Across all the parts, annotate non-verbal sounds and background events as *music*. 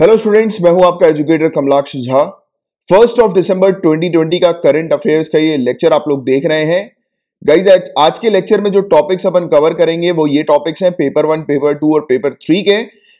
Hello students मैं हूँ आपका educator Kamalaksh Jha. First of December 2020 का करंट अफेयर्स का ये लेक्चर आप लोग देख रहे हैं। गाइज़ आज के लेक्चर में जो टॉपिक्स अपन कवर करेंगे, वो ये टॉपिक्स हैं पेपर वन पेपर टू और पेपर थ्री के।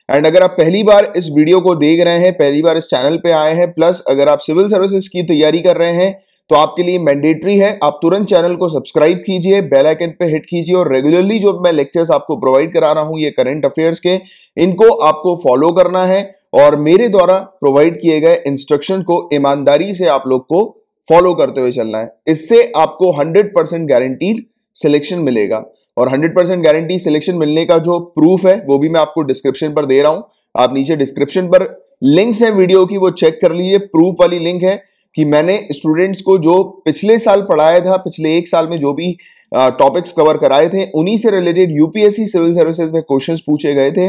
एंड अगर आप पहली बार इस वीडियो को देख रहे हैं, पहली बार इस चैनल पे आए हैं प्लस अगर आप सिविल सर्विसेज़ की तैयारी कर रहे हैं तो आपके लिए मैंडेटरी है। आप तुरंत चैनल को सब्सक्राइब कीजिए बेल आइकन पे हिट कीजिए और रेगुलरली जो मैं लेक्चर्स आपको प्रोवाइड करा रहा हूँ ये करंट अफेयर्स के, इनको आपको फॉलो करना है। और मेरे द्वारा प्रोवाइड किए गए इंस्ट्रक्शन को ईमानदारी से आप लोग को फॉलो करते हुए चलना है। इससे आपको 100 परसेंट गारंटीड सिलेक्शन मिलेगा। और 100 परसेंट गारंटी सिलेक्शन मिलने का जो प्रूफ है, वो भी मैं आपको डिस्क्रिप्शन पर दे रहा हूँ। आप नीचे डिस्क्रिप्शन पर लिंक्स हैं वीडियो की, वो चेक कर लीजिए। प्रूफ वाली लिंक है कि मैंने स्टूडेंट्स को जो पिछले साल पढ़ाया था, पिछले एक साल में जो भी टॉपिक्स कवर कराए थे, उन्हीं से रिलेटेड यूपीएससी सिविल सर्विसेज़ में क्वेश्चंस पूछे गए थे।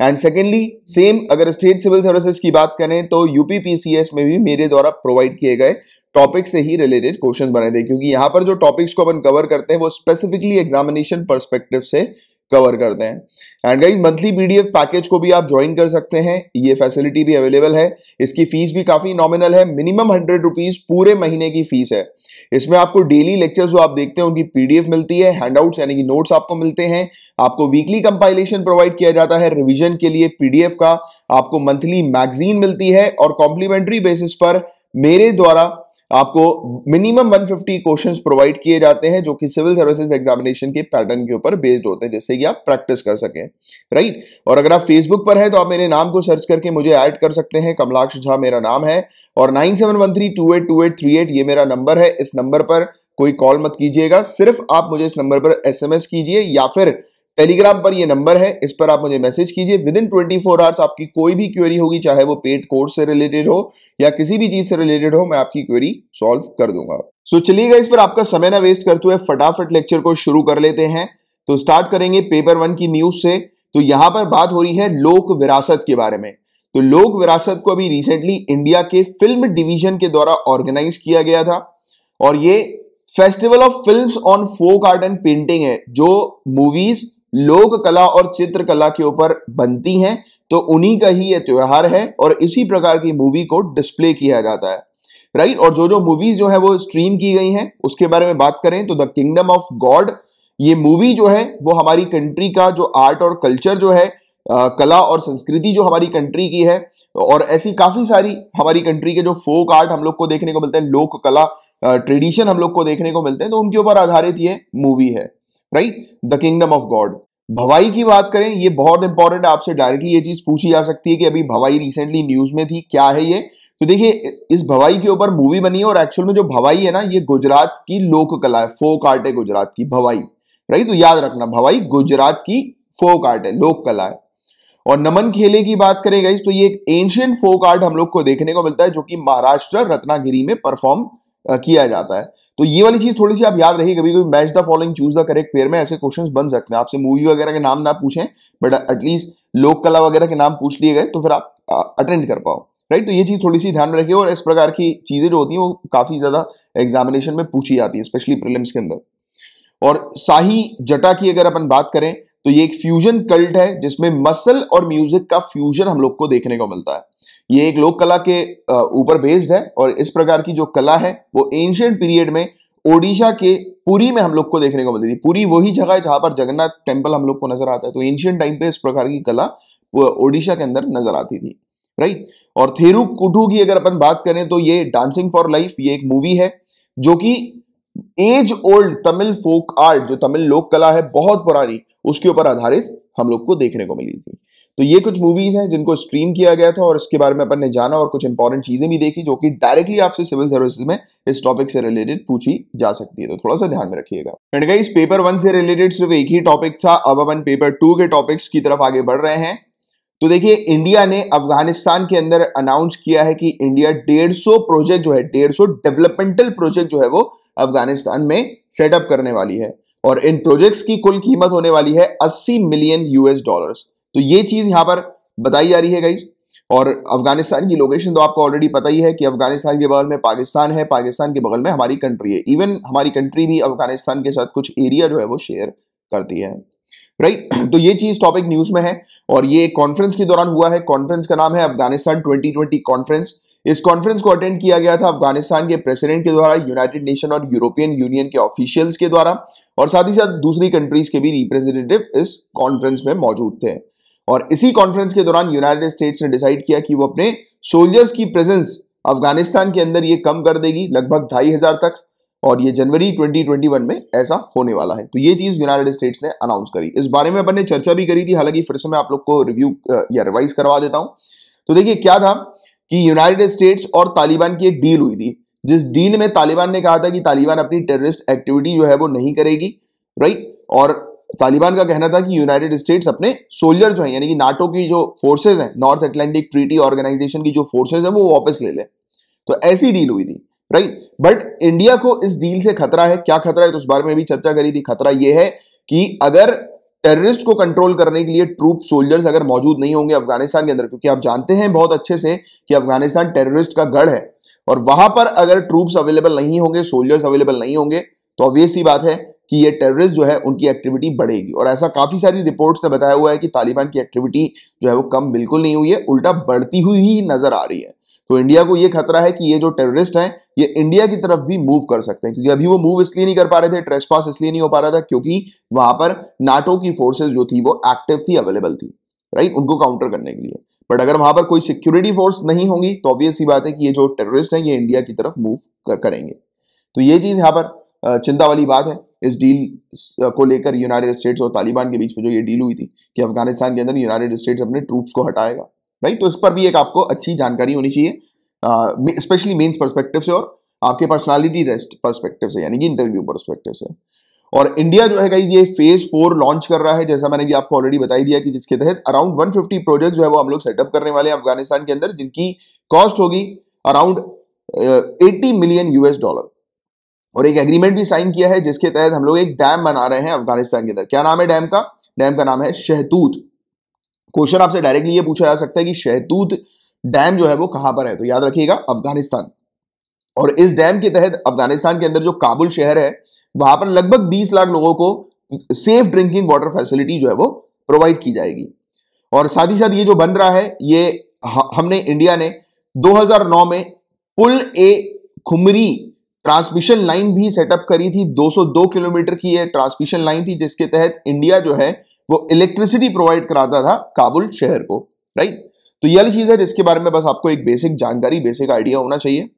एंड सेकेंडली सेम अगर स्टेट सिविल सर्विसेज़ की बात करें तो यूपीपीसीएस में भी मेरे द्वारा प्रोवाइड किए गए टॉपिक से ही रिलेटेड क्वेश्चंस बने थे, क्योंकि यहाँ पर जो टॉपिक्स को अपन कवर करते हैं, वो स्पेसिफिकली एग्जामिनेशन परस्पेक्टिव से कवर करते हैं and guys monthly PDF package को भी आप ज्वाइन कर सकते हैं। ये फैसिलिटी भी अवेलेबल है। इसकी फ़ीस भी काफ़ी नॉमिनल है। मिनिमम हंड्रेड रुपीज़ पूरे महीने की फ़ीस है। इसमें आपको डेली लेक्चर्स जो आप देखते हैं उनकी पीडीएफ मिलती है हैंडआउट्स यानी कि नोट्स आपको मिलते हैं। आपको वीकली कंपाइलेशन प्रोवाइड किया जाता है रिविजन के लिए पीडीएफ का। आपको मंथली मैगजीन मिलती है और कॉम्प्लीमेंट्री बेसिस पर मेरे द्वारा आपको मिनिमम 150 क्वेश्चंस प्रोवाइड किए जाते हैं जो कि सिविल सर्विसेज़ एग्जामिनेशन के पैटर्न के ऊपर बेस्ड होते हैं, जिससे कि आप प्रैक्टिस कर सकें राइट और अगर आप फेसबुक पर है तो आप मेरे नाम को सर्च करके मुझे ऐड कर सकते हैं। कमलाक्ष झा मेरा नाम है और nine seven one three two eight two eight three eight ये मेरा नंबर है। इस नंबर पर कोई कॉल मत कीजिएगा। सिर्फ़ आप मुझे इस नंबर पर एसएमएस कीजिए या फिर टेलीग्राम पर ये नंबर है इस पर आप मुझे मैसेज कीजिए। Within twenty four hours आपकी कोई भी क्वेरी होगी चाहे वो पेड कोर्स से रिलेटेड हो या किसी भी चीज़ से रिलेटेड हो मैं आपकी क्वेरी सॉल्व कर दूँगा। सो so, चलिएगा इस पर आपका समय ना वेस्ट करते हुए फटाफट लेक्चर को शुरू कर लेते हैं। तो स्टार्ट करेंगे पेपर वन की न्यूज़ से। तो यहाँ पर बात हो रही है लोक विरासत के बारे में। तो लोक विरासत को अभी रिसेंटली इंडिया के फ़िल्म डिवीज़न के द्वारा ऑर्गेनाइज किया गया था। और ये festival of films on folk art and painting है जो मूवीज़ लोक कला और चित्रकला के ऊपर बनती हैं तो उन्हीं का ही यह त्योहार है और इसी प्रकार की मूवी को डिस्प्ले किया जाता है। राइट और जो जो मूवीज़ जो है वो स्ट्रीम की गई हैं उसके बारे में बात करें तो द किंगडम ऑफ़ गॉड ये मूवी जो है वो हमारी कंट्री का जो आर्ट और कल्चर जो है आ, कला और संस्कृति जो हमारी कंट्री की है और ऐसी काफ़ी सारी हमारी कंट्री के जो फोक आर्ट हम लोग को देखने को मिलते हैं लोक कला ट्रेडिशन हम लोग को देखने को मिलते हैं तो उनके ऊपर आधारित ये मूवी है। Right? The kingdom of God. Bhavai की बात करें, ये बहुत इंपॉर्टेंट है, आपसे डायरेक्टली ये चीज़ पूछी जा सकती है कि अभी भवाई रिसेंटली न्यूज़ में थी, क्या है ये? तो देखिए, इस भवाई के ऊपर मूवी बनी है और एक्चुअल में जो भवाई है ना, ये गुजरात की लोक कला है फोक आर्ट है गुजरात की, भवाई। राइट? तो याद रखना, भवाई गुजरात की फोक आर्ट है, लोक कला है। और नमन खेले की बात करें गाइस तो ये एक एंशियंट फोक आर्ट हम लोग को देखने को मिलता है, जो कि महाराष्ट्र रत्नागिरी में परफॉर्म किया जाता है। तो ये वाली चीज़ थोड़ी सी आप याद रखिए कभी कभी match the following choose the correct pair में ऐसे क्वेश्चन बन सकते हैं। आपसे मूवी वगैरह के नाम ना पूछें बट एटलीस्ट लोक कला वगैरह के नाम पूछ लिए गए तो फिर आप अटेंड कर पाओ। राइट तो ये चीज़ थोड़ी सी ध्यान में रखिए और इस प्रकार की चीज़ें जो होती हैं, वो काफ़ी ज़्यादा एग्जामिनेशन में पूछी जाती है स्पेशली प्रिलिम्स के अंदर। और शाही जटा की अगर अपन बात करें तो ये एक फ्यूजन कल्ट है, जिसमें मसल और म्यूज़िक का फ्यूजन हम लोग को देखने को मिलता है। ये एक लोक कला के ऊपर बेस्ड है और इस प्रकार की जो कला है, वो एंशियंट पीरियड में ओडिशा के पुरी में हम लोग को देखने को मिलती थी। पुरी वही जगह है जहाँ पर जगन्नाथ टेंपल हम लोग को नज़र आता है। तो एंशियंट टाइम पे इस प्रकार की कला ओडिशा के अंदर नज़र आती थी। राइट और थेरु कुटू की अगर अपन बात करें तो ये डांसिंग फॉर लाइफ ये एक मूवी है, जो कि age old Tamil folk art, जो तमिल लोक कला है, बहुत पुरानी, उसके ऊपर आधारित हम लोग को देखने को मिली थी। तो ये कुछ मूवीज़ हैं, जिनको स्ट्रीम किया गया था, और इसके बारे में अपन ने जाना, और कुछ इंपॉर्टेंट चीज़ें भी देखी, जो कि डायरेक्टली आपसे सिविल सर्विसेज़ में इस टॉपिक से रिलेटेड पूछी जा सकती है। तो थोड़ा सा ध्यान में रखिएगा। एंड गाइस पेपर वन से रिलेटेड सिर्फ़ एक ही टॉपिक था, अब अपन पेपर टू के टॉपिक्स की तरफ़ आगे बढ़ रहे हैं। तो देखिए इंडिया ने अफ़गानिस्तान के अंदर अनाउंस किया है कि इंडिया डेढ़ प्रोजेक्ट जो है, डेढ़ डेवलपमेंटल प्रोजेक्ट जो है वो अफ़गानिस्तान में सेटअप करने वाली है। और इन प्रोजेक्ट्स की कुल कीमत होने वाली है 80 मिलियन यूएस डॉलर्स तो ये चीज़ यहाँ पर बताई जा रही है गाइज़ और अफ़गानिस्तान की लोकेशन तो आपको ऑलरेडी पता ही है कि अफ़गानिस्तान के बगल में पाकिस्तान है। पाकिस्तान के बगल में हमारी कंट्री है। इवन हमारी कंट्री भी अफ़गानिस्तान के साथ कुछ एरिया जो है वो शेयर करती है। राइट *clears throat* तो ये चीज़ टॉपिक न्यूज़ में है और ये कॉन्फ्रेंस के दौरान हुआ है। कॉन्फ्रेंस का नाम है अफ़गानिस्तान 2020 कॉन्फ्रेंस इस कॉन्फ्रेंस को अटेंड किया गया था अफ़गानिस्तान के प्रेसिडेंट के द्वारा यूनाइटेड नेशन और यूरोपियन यूनियन के ऑफिशियल्स के द्वारा और साथ ही साथ दूसरी कंट्रीज़ के भी रिप्रेजेंटेटिव इस कॉन्फ्रेंस में मौजूद थे। और इसी कॉन्फ्रेंस के दौरान यूनाइटेड स्टेट्स ने डिसाइड किया कि वो अपने सोल्जर्स की प्रेजेंस अफ़गानिस्तान के अंदर ये कम कर देगी, लगभग ढाई हज़ार तक। और ये जनवरी 2021 में ऐसा होने वाला है। तो ये चीज़ यूनाइटेड स्टेट्स ने अनाउंस करी। इस बारे में अपन ने चर्चा भी करी थी, हालाँकि फिर से मैं आप लोग को रिव्यू या रिवाइज करवा देता हूँ। तो देखिए, क्या था कि यूनाइटेड स्टेट्स और तालिबान की एक डील हुई थी। जिस डील में तालिबान ने कहा था कि तालिबान अपनी टेररिस्ट एक्टिविटी जो है वो नहीं करेगी राइट और तालिबान का कहना था कि यूनाइटेड स्टेट्स अपने सोल्जर जो है, यानी कि नाटो की जो फोर्सेज हैं नॉर्थ अटलांटिक ट्रीटी ऑर्गेनाइजेशन की जो फोर्सेज है, वो वापस ले ले। तो ऐसी डील हुई थी। राइट? बट इंडिया को इस डील से खतरा है। क्या खतरा है? तो उस बारे में भी चर्चा करी थी। खतरा यह है कि अगर टेररिस्ट को कंट्रोल करने के लिए ट्रूप सोल्जर्स अगर मौजूद नहीं होंगे अफ़गानिस्तान के अंदर, क्योंकि आप जानते हैं बहुत अच्छे से कि अफ़गानिस्तान टेररिस्ट का गढ़ है। और वहाँ पर अगर ट्रूप्स अवेलेबल नहीं होंगे सोल्जर्स अवेलेबल नहीं होंगे तो ऑब्वियस ही बात है कि ये टेररिस्ट जो है, उनकी एक्टिविटी बढ़ेगी। और ऐसा काफ़ी सारी रिपोर्ट्स ने बताया हुआ है कि तालिबान की एक्टिविटी जो है, वो कम बिल्कुल नहीं हुई है। उल्टा बढ़ती हुई ही नज़र आ रही है। तो इंडिया को ये खतरा है कि ये जो टेररिस्ट हैं, ये इंडिया की तरफ़ भी मूव कर सकते हैं। क्योंकि अभी वो मूव इसलिए नहीं कर पा रहे थे ट्रेसपास इसलिए नहीं हो पा रहा था, क्योंकि वहाँ पर नाटो की फोर्सेज जो थी, वो एक्टिव थी अवेलेबल थी राइट उनको काउंटर करने के लिए। बट अगर वहाँ पर कोई सिक्योरिटी फोर्स नहीं होंगी तो ऑब्वियस ही बात है कि ये जो टेररिस्ट हैं, ये इंडिया की तरफ़ मूव करेंगे। तो ये चीज़ यहाँ पर चिंता वाली बात है। इस डील को लेकर यूनाइटेड स्टेट्स और तालिबान के बीच में जो ये डील हुई थी, कि अफ़गानिस्तान के अंदर यूनाइटेड स्टेट्स अपने ट्रूप्स को हटाएगा। राइट? तो इस पर भी एक आपको अच्छी जानकारी होनी चाहिए। स्पेशली मेन्स परस्पेक्टिव से और आपके पर्सनालिटी टेस्ट परस्पेक्टिव से, यानी कि इंटरव्यू परस्पेक्टिव से। और इंडिया जो है गाइज़ ये फ़ेज़ फोर लॉन्च कर रहा है, जैसा मैंने भी आपको ऑलरेडी बताई दिया कि जिसके तहत अराउंड 150 प्रोजेक्ट जो है वो हम लोग सेटअप करने वाले हैं अफ़गानिस्तान के अंदर, जिनकी कॉस्ट होगी अराउंड 80 मिलियन यूएस डॉलर और एक एग्रीमेंट भी साइन किया है, जिसके तहत हम लोग एक डैम बना रहे हैं अफ़गानिस्तान के अंदर। क्या नाम है डैम का? डैम का नाम है शहतूत। क्वेश्चन आपसे डायरेक्टली ये पूछा जा सकता है कि शहतूत डैम जो है वो कहाँ पर है? तो याद रखिएगा, अफ़गानिस्तान। और इस डैम के तहत अफ़गानिस्तान के अंदर जो काबुल शहर है, वहाँ पर लगभग 20 लाख लोगों को सेफ़ ड्रिंकिंग वाटर फैसिलिटी जो है वो प्रोवाइड की जाएगी। और साथ ही साथ ये जो बन रहा है, ये हमने इंडिया ने 2009 में पुल ए खुमरी ट्रांसमिशन लाइन भी सेटअप करी थी। 202 किलोमीटर की ये ट्रांसमिशन लाइन थी, जिसके तहत इंडिया जो है वो इलेक्ट्रिसिटी प्रोवाइड कराता था काबुल शहर को राइट तो ये वाली चीज़ है, जिसके बारे में बस आपको एक बेसिक जानकारी बेसिक आइडिया होना चाहिए।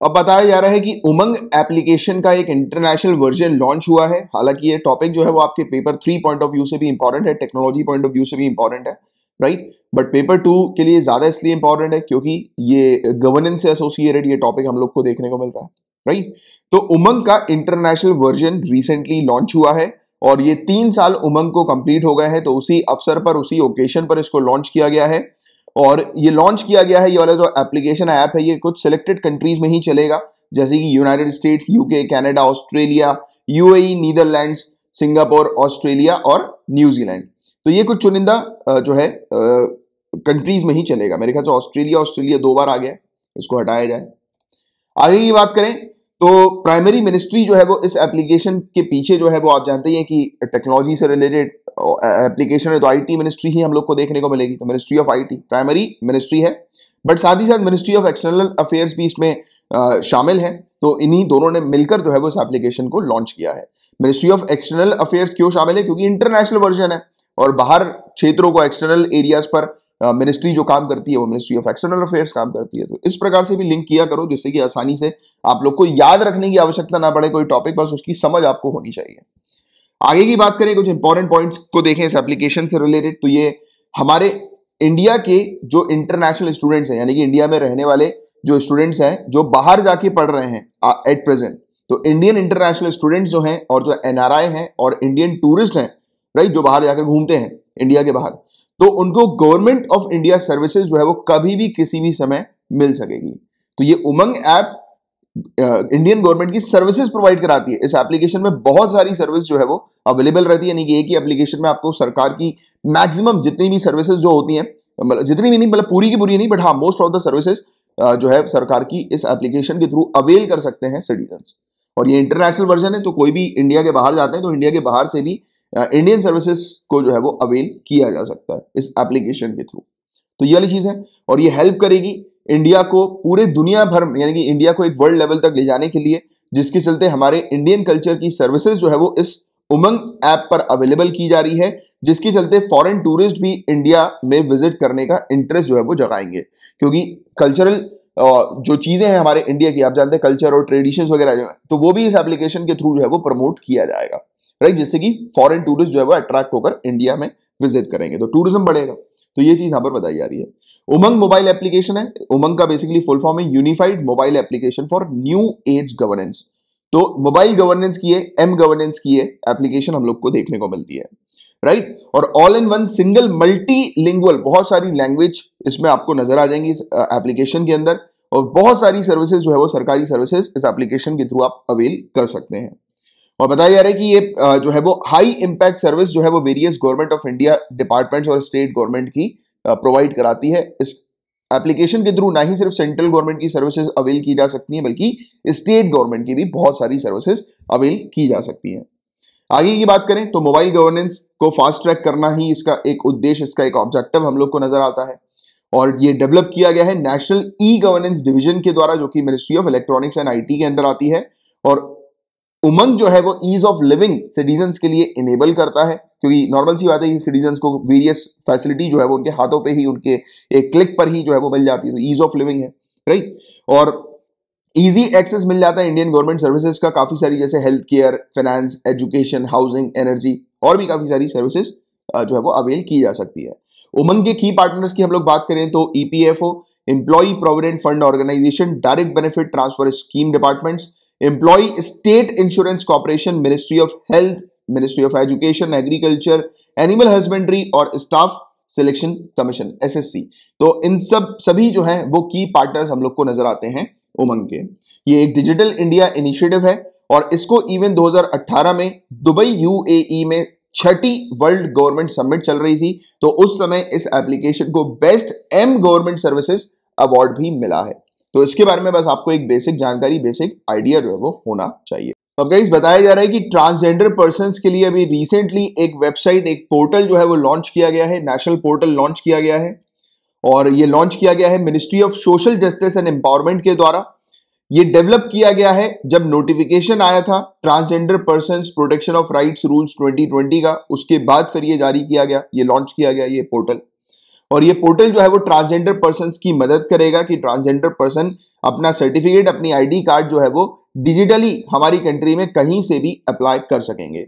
अब बताया जा रहा है कि उमंग एप्लीकेशन का एक इंटरनेशनल वर्जन लॉन्च हुआ है। हालाँकि ये टॉपिक जो है वो आपके paper three point of view से भी इंपॉर्टेंट है टेक्नोलॉजी पॉइंट ऑफ़ व्यू से भी इंपॉर्टेंट है राइट बट पेपर टू के लिए ज़्यादा इसलिए इंपॉर्टेंट है क्योंकि ये गवर्नेंस से एसोसिएटेड ये टॉपिक हम लोग को देखने को मिल रहा है राइट तो उमंग का इंटरनेशनल वर्जन रिसेंटली लॉन्च हुआ है। और ये तीन साल उमंग को कंप्लीट हो गए हैं तो उसी अवसर पर, उसी ओकेशन पर इसको लॉन्च किया गया है। और ये लॉन्च किया गया है, ये वाला जो एप्लीकेशन ऐप है, ये कुछ सिलेक्टेड कंट्रीज़ में ही चलेगा। जैसे कि United States UK Canada Australia UAE Netherlands Singapore Australia और न्यूजीलैंड तो ये कुछ चुनिंदा जो है कंट्रीज़ में ही चलेगा। मेरे ख्याल से ऑस्ट्रेलिया ऑस्ट्रेलिया दो बार आ गया इसको हटाया जाए। आगे की बात करें तो प्राइमरी मिनिस्ट्री जो है वो इस एप्लीकेशन के पीछे जो है वो आप जानते हैं कि टेक्नोलॉजी से रिलेटेड एप्लीकेशन है तो आईटी मिनिस्ट्री ही हम लोग को देखने को मिलेगी। तो ministry of IT primary ministry है। बट साथ ही साथ मिनिस्ट्री ऑफ़ एक्सटर्नल अफेयर्स भी इसमें शामिल है। तो इन्हीं दोनों ने मिलकर जो है वो इस एप्लीकेशन को लॉन्च किया है। मिनिस्ट्री ऑफ़ एक्सटर्नल अफेयर्स क्यों शामिल है? क्योंकि इंटरनेशनल वर्जन है। और बाहर क्षेत्रों को एक्सटर्नल एरियाज़ पर मिनिस्ट्री जो काम करती है, वो मिनिस्ट्री ऑफ़ एक्सटर्नल अफेयर्स काम करती है। तो इस प्रकार से भी लिंक किया करो, जिससे कि आसानी से आप लोग को याद रखने की आवश्यकता ना पड़े, कोई टॉपिक बस उसकी समझ आपको होनी चाहिए। आगे की बात करें, कुछ इंपॉर्टेंट पॉइंट्स को देखें इस एप्लीकेशन से रिलेटेड तो ये हमारे इंडिया के जो इंटरनेशनल स्टूडेंट्स हैं, यानी कि इंडिया में रहने वाले जो स्टूडेंट्स हैं, जो बाहर जाके पढ़ रहे हैं एट प्रेजेंट तो इंडियन इंटरनेशनल स्टूडेंट्स जो हैं और जो एनआरआई हैं और इंडियन टूरिस्ट हैं राइट जो बाहर जाकर घूमते हैं इंडिया के बाहर तो उनको गवर्नमेंट ऑफ़ इंडिया सर्विसेज़ जो है वो कभी भी किसी भी समय मिल सकेगी। तो ये उमंग ऐप इंडियन गवर्नमेंट की सर्विसेज़ प्रोवाइड कराती है। इस एप्लीकेशन में बहुत सारी सर्विस जो है वो अवेलेबल रहती है, यानी कि एक ही एप्लीकेशन में आपको सरकार की मैक्सिमम जितनी भी सर्विसेज़ जो होती हैं मतलब जितनी भी नहीं मतलब पूरी की पूरी नहीं बट हाँ मोस्ट ऑफ़ द सर्विसेज़ जो है सरकार की इस एप्लीकेशन के थ्रू अवेल कर सकते हैं सिटीजन और ये इंटरनेशनल वर्जन है तो कोई भी इंडिया के बाहर जाते हैं तो इंडिया के बाहर से भी इंडियन सर्विसेज़ को जो है वो अवेल किया जा सकता है इस एप्लीकेशन के थ्रू तो ये वाली चीज़ है और ये हेल्प करेगी इंडिया को पूरे दुनिया भर में, यानी कि इंडिया को एक वर्ल्ड लेवल तक ले जाने के लिए, जिसके चलते हमारे इंडियन कल्चर की सर्विसेज़ जो है वो इस उमंग ऐप पर अवेलेबल की जा रही है, जिसके चलते फॉरेन टूरिस्ट भी इंडिया में विज़िट करने का इंटरेस्ट जो है वो जगाएँगे। क्योंकि कल्चरल जो चीज़ें हैं हमारे इंडिया की, आप जानते हैं कल्चर और ट्रेडिशंस वगैरह जो है तो वो भी इस एप्लीकेशन के थ्रू जो है वो प्रमोट किया जाएगा। राइट जिससे कि फॉरेन टूरिस्ट जो है वो अट्रैक्ट होकर इंडिया में विज़िट करेंगे। तो टूरिज़्म बढ़ेगा। तो ये चीज़ यहाँ पर बताई जा रही है। उमंग मोबाइल एप्लीकेशन है। उमंग का बेसिकली फुल फॉर्म है unified mobile application for new age governance तो मोबाइल गवर्नेंस की है एम गवर्नेंस की है एप्लीकेशन हम लोग को देखने को मिलती है। Right right? और all in one single multilingual बहुत सारी लैंग्वेज इसमें आपको नज़र आ जाएँगी इस एप्लीकेशन के अंदर। और बहुत सारी सर्विसेज़ जो है वो सरकारी सर्विसेज़ इस एप्लीकेशन के थ्रू आप अवेल कर सकते हैं। और बताया जा रहा है कि ये जो है वो हाई इंपैक्ट सर्विस जो है वो various government of India departments और स्टेट गवर्नमेंट की प्रोवाइड कराती है। इस एप्लीकेशन के थ्रू ना ही सिर्फ़ सेंट्रल गवर्नमेंट की सर्विसेज़ अवेल की जा सकती हैं, बल्कि स्टेट गवर्नमेंट की भी बहुत सारी सर्विसेज़ अवेल की जा सकती हैं। आगे की बात करें तो मोबाइल गवर्नेंस को फास्ट ट्रैक करना ही इसका एक उद्देश्य, इसका एक ऑब्जेक्टिव हम लोग को नज़र आता है। और ये डेवलप किया गया है नेशनल ई गवर्नेंस डिवीज़न के द्वारा, जो कि ministry of electronics and IT के अंदर आती है। और उमंग जो है वो ईज ऑफ़ लिविंग सिटीजन के लिए इनेबल करता है, क्योंकि नॉर्मल सी बात है कि सिटीजन को वेरियस फैसिलिटी जो है वो उनके हाथों पे ही, उनके एक क्लिक पर ही जो है वो मिल जाती है तो ईज ऑफ़ लिविंग है राइट और इजी एक्सेस मिल जाता है इंडियन गवर्नमेंट सर्विसेज़ का, काफ़ी सारी जैसे health care finance education housing energy और भी काफ़ी सारी सर्विसेज़ जो है वो अवेल की जा सकती है। उमंग के की पार्टनर्स की हम लोग बात करें तो EPFO employ provident fund organisation direct benefit transfer scheme departments employ state insurance corporation ministry of health ministry of education agriculture animal husbandry और स्टाफ सिलेक्शन कमीशन एसएससी तो इन सब, सभी जो है, वो की पार्टनर्स हम लोग को नज़र आते हैं उमंग के। ये एक डिजिटल इंडिया इनिशिएटिव है और इसको इवन 2018 में दुबई यूएई में छठी वर्ल्ड गवर्नमेंट समिट चल रही थी तो उस समय इस एप्लीकेशन को best M government services award भी मिला है। तो इसके बारे में बस आपको एक बेसिक जानकारी बेसिक आइडिया जो है वो होना चाहिए। अब गाइस बताया जा रहा है कि ट्रांसजेंडर पर्सन के लिए अभी रिसेंटली एक वेबसाइट एक पोर्टल जो है वो लॉन्च किया गया है। नेशनल पोर्टल लॉन्च किया गया है और ये लॉन्च किया गया है ministry of social justice and empowerment के द्वारा। ये डेवलप किया गया है जब नोटिफिकेशन आया था transgender person protection of rights rules 2020 का, उसके बाद फिर ये जारी किया गया, ये लॉन्च किया गया, ये पोर्टल और ये पोर्टल जो है वो ट्रांसजेंडर पर्सन की मदद करेगा कि ट्रांसजेंडर पर्सन अपना सर्टिफिकेट अपनी आईडी कार्ड जो है वो डिजिटली हमारी कंट्री में कहीं से भी अप्लाई कर सकेंगे।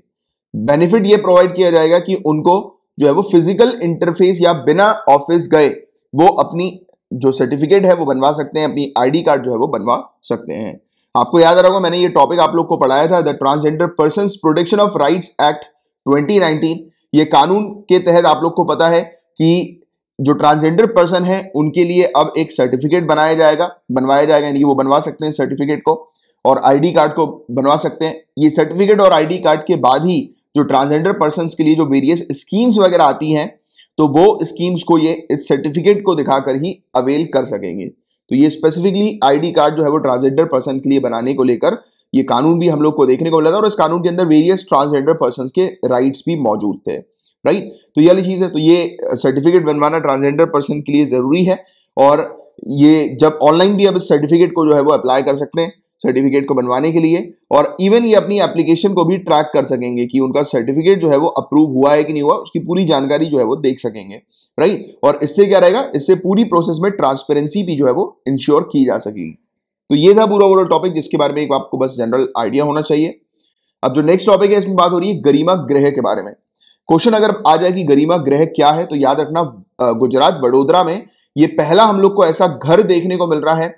बेनिफिट ये प्रोवाइड किया जाएगा कि उनको जो है वो फ़िज़िकल इंटरफेस या बिना ऑफ़िस गए वो अपनी जो सर्टिफिकेट है वो बनवा सकते हैं, अपनी आईडी कार्ड जो है वो बनवा सकते हैं। आपको याद आ रहा होगा, मैंने ये टॉपिक आप लोग को पढ़ाया था the transgender person protection of rights act 2019 ये कानून के तहत आप लोग को पता है कि जो ट्रांसजेंडर पर्सन है, उनके लिए अब एक सर्टिफिकेट बनाया जाएगा। बनवाया जाएगा, यानी कि वो बनवा सकते हैं सर्टिफिकेट को और आईडी कार्ड को बनवा सकते हैं। ये सर्टिफिकेट और आईडी कार्ड के बाद ही जो ट्रांसजेंडर पर्सन के लिए जो वेरियस स्कीम्स वगैरह आती हैं तो वो स्कीम्स को ये, इस सर्टिफिकेट को दिखाकर ही अवेल कर सकेंगे। तो ये स्पेसिफिकली आईडी कार्ड जो है वो ट्रांसजेंडर पर्सन के लिए बनाने को लेकर ये कानून भी हम लोग को देखने को मिला था और इस कानून के अंदर वेरियस ट्रांसजेंडर पर्सन के राइट्स भी मौजूद थे। राइट? तो ये वाली चीज़ है तो ये सर्टिफिकेट बनवाना ट्रांसजेंडर पर्सन के लिए ज़रूरी है, और ये जब ऑनलाइन भी अब इस सर्टिफिकेट को जो है वो अप्लाई कर सकते हैं सर्टिफिकेट को बनवाने के लिए, और इवन ये अपनी एप्लीकेशन को भी ट्रैक कर सकेंगे कि उनका सर्टिफिकेट जो है वो अप्रूव हुआ है कि नहीं हुआ, उसकी पूरी जानकारी जो है वो देख सकेंगे, राइट? और इससे क्या रहेगा, इससे पूरी प्रोसेस में ट्रांसपेरेंसी भी जो है वो इंश्योर की जा सकेगी। तो ये था पूरा ओवरऑल टॉपिक जिसके बारे में एक आपको बस जनरल आइडिया होना चाहिए। अब जो नेक्स्ट टॉपिक है, इसमें बात हो रही है गरिमा ग्रह के बारे में। क्वेश्चन अगर आ जाए कि गरिमा ग्रह क्या है तो याद रखना गुजरात वडोदरा में ये पहला हम लोग को ऐसा घर देखने को मिल रहा है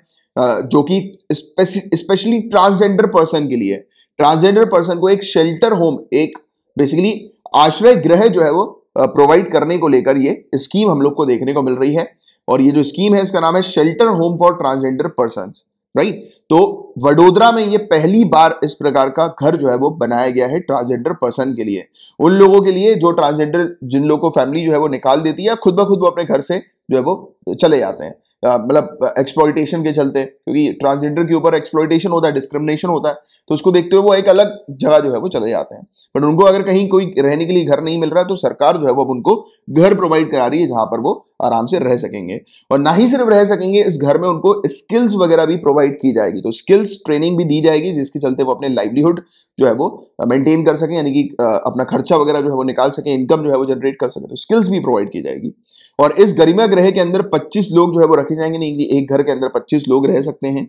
जो कि स्पेशली ट्रांसजेंडर पर्सन के लिए। ट्रांसजेंडर पर्सन को एक शेल्टर होम, एक बेसिकली आश्रय ग्रह जो है वो प्रोवाइड करने को लेकर ये स्कीम हम लोग को देखने को मिल रही है। और ये जो स्कीम है, इसका नाम है shelter home for transgender person right? तो वडोदरा में ये पहली बार इस प्रकार का घर जो है वो बनाया गया है ट्रांसजेंडर पर्सन के लिए। उन लोगों के लिए जो ट्रांसजेंडर, जिन लोगों को फैमिली जो है वो निकाल देती है, खुद ब खुद वो अपने घर से जो है वो चले जाते हैं। मतलब एक्सप्लोइटेशन के चलते, क्योंकि ट्रांसजेंडर के ऊपर एक्सप्लोइटेशन होता है डिस्क्रिमिनेशन होता है तो उसको देखते हुए वो एक अलग जगह जो है वो चले जाते हैं। बट उनको अगर कहीं कोई रहने के लिए घर नहीं मिल रहा है तो सरकार जो है वो अब उनको घर प्रोवाइड करा रही है, जहाँ पर वो आराम से रह सकेंगे और ना ही सिर्फ़ रह सकेंगे, इस घर में उनको स्किल्स वगैरह भी प्रोवाइड की जाएगी। तो स्किल्स ट्रेनिंग भी दी जाएगी, जिसके चलते वो अपने लाइवलीहुड जो है वो मेंटेन कर सकें, यानी कि अपना खर्चा वगैरह जो है वो निकाल सकें इनकम जो है वो जनरेट कर सकें तो स्किल्स भी प्रोवाइड की जाएगी। और इस गरिमा ग्रह के अंदर 25 लोग जो है वो रखे जाएँगे, नहीं एक घर के अंदर 25 लोग रह सकते हैं।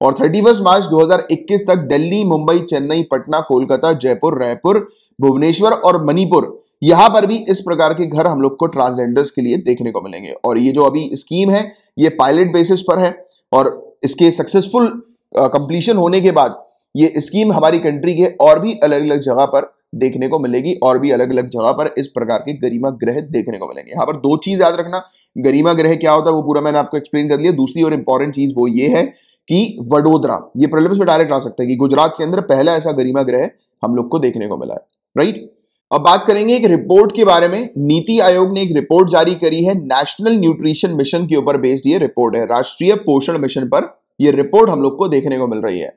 और थर्टी मार्च 2021 तक दिल्ली, मुंबई, चेन्नई, पटना, कोलकाता, जयपुर, रायपुर, भुवनेश्वर और मणिपुर यहाँ पर भी इस प्रकार के घर हम लोग को ट्रांसजेंडर्स के लिए देखने को मिलेंगे। और ये जो अभी स्कीम है, ये पायलट बेसिस पर है और इसके सक्सेसफुल कंप्लीशन होने के बाद ये स्कीम हमारी कंट्री के और भी अलग अलग जगह पर देखने को मिलेगी और भी अलग अलग जगह पर इस प्रकार के गरिमा ग्रह देखने को मिलेंगे। यहाँ पर दो चीज़ याद रखना, गरिमा ग्रह क्या होता है वो पूरा मैंने आपको एक्सप्लेन कर दिया। दूसरी और इंपॉर्टेंट चीज़ वो ये है कि वडोदरा, ये प्रिलिम्स में डायरेक्ट आ सकता है कि गुजरात के अंदर पहला ऐसा गरिमा ग्रह हम लोग को देखने को मिला है राइट अब बात करेंगे एक रिपोर्ट के बारे में। नीति आयोग ने एक रिपोर्ट जारी करी है। नेशनल न्यूट्रिशन मिशन के ऊपर बेस्ड ये रिपोर्ट है। राष्ट्रीय पोषण मिशन पर यह रिपोर्ट हम लोग को देखने को मिल रही है।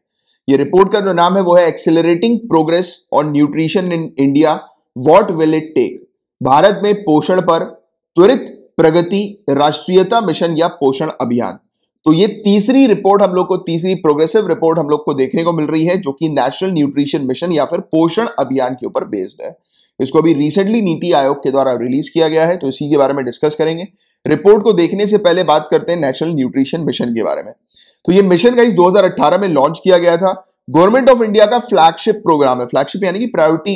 ये रिपोर्ट का जो नाम है वो है accelerating progress on nutrition in India what will it take Bharat में पोषण पर त्वरित प्रगति, राष्ट्रीयता मिशन या पोषण अभियान। तो ये तीसरी रिपोर्ट हम लोग को, तीसरी प्रोग्रेसिव रिपोर्ट हम लोग को देखने को मिल रही है, जो कि नेशनल न्यूट्रिशन मिशन या फिर पोषण अभियान के ऊपर बेस्ड है। इसको अभी रिसेंटली नीति आयोग के द्वारा रिलीज़ किया गया है तो इसी के बारे में डिस्कस करेंगे। रिपोर्ट को देखने से पहले बात करते हैं नेशनल न्यूट्रिशन मिशन के बारे में। तो ये मिशन का इस 2018 में लॉन्च किया गया था। गवर्नमेंट ऑफ़ इंडिया का फ्लैगशिप प्रोग्राम है। फ्लैगशिप यानी कि प्रायोरिटी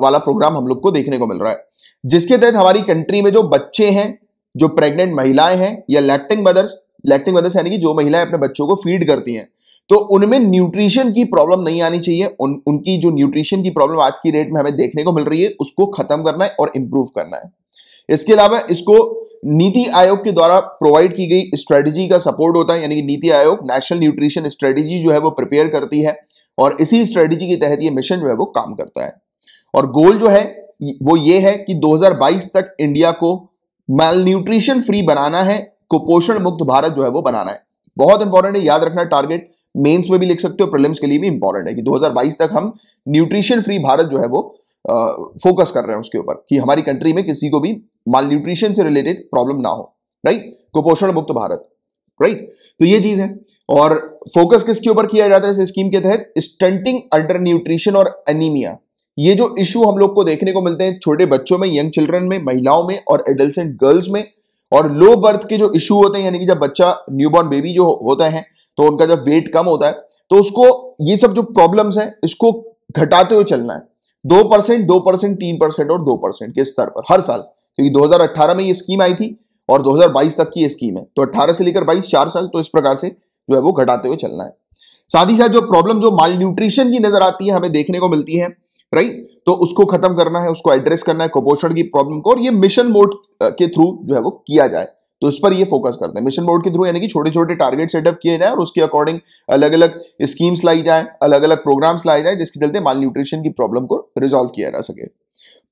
वाला प्रोग्राम हम लोग को देखने को मिल रहा है। जिसके तहत हमारी कंट्री में जो बच्चे हैं, जो प्रेग्नेंट महिलाएँ हैं, या लैक्टिंग मदर्स लैक्टिंग मदर्स यानी कि जो महिलाएँ अपने बच्चों को फ़ीड करती हैं तो उनमें न्यूट्रिशन की प्रॉब्लम नहीं आनी चाहिए। उन, उनकी जो न्यूट्रिशन की प्रॉब्लम आज की रेट में हमें देखने को मिल रही है उसको खत्म करना है और इंप्रूव करना है। इसके अलावा इसको नीति आयोग के द्वारा प्रोवाइड की गई स्ट्रेटजी का सपोर्ट होता है यानी कि NITI Aayog national nutrition strategy जो है वो प्रिपेयर करती है और इसी स्ट्रेटजी के तहत ये मिशन जो है वो काम करता है। और गोल जो है वो ये है कि 2022 तक इंडिया को मेल न्यूट्रिशन फ्री बनाना है कुपोषण मुक्त भारत जो है वो बनाना है। बहुत इंपॉर्टेंट है याद रखना टारगेट मेंस में भी लिख सकते हो, प्रीलिम्स के लिए भी इंपॉर्टेंट है कि 2022 तक हम न्यूट्रिशन फ्री भारत जो है वो फोकस कर रहे हैं उसके ऊपर कि हमारी कंट्री में किसी को भी माल न्यूट्रिशन से रिलेटेड प्रॉब्लम ना हो राइट कुपोषण मुक्त भारत राइट तो ये चीज़ है। और फोकस किसके ऊपर किया जाता है इस स्कीम के तहत? स्टंटिंग अंडर न्यूट्रिशन और एनीमिया ये जो इशू हम लोग को देखने को मिलते हैं छोटे बच्चों में यंग चिल्ड्रन में, महिलाओं में और एडल्सेंट गर्ल्स में और लो बर्थ के जो इशू होते हैं, यानी कि जब बच्चा न्यूबॉर्न बेबी जो होता है तो उनका जब वेट कम होता है तो उसको ये सब जो प्रॉब्लम्स हैं, इसको घटाते हुए चलना है। दो परसेंट दो परसेंट, तीन परसेंट और दो परसेंट के स्तर पर हर साल। क्योंकि 2018 में ये स्कीम आई थी और 2022 तक की ये स्कीम है। तो 18 से लेकर 22 चार साल तो इस प्रकार से जो है वो घटाते हुए चलना है। साथ ही साथ जो प्रॉब्लम जो माल न्यूट्रिशन की नज़र आती है, हमें देखने को मिलती है राइट? तो उसको खत्म करना है, उसको एड्रेस करना है, कुपोषण की प्रॉब्लम को, और ये मिशन मोड के थ्रू जो है वो किया जाए। तो इस पर ये फोकस करते हैं। मिशन बोर्ड के थ्रू यानी कि छोटे छोटे टारगेट सेटअप किए जाए और उसके अकॉर्डिंग अलग अलग स्कीम्स लाई जाए अलग अलग प्रोग्राम्स लाए जाए, जिसके चलते माल न्यूट्रिशन की प्रॉब्लम को रिजोल्व किया जा सके।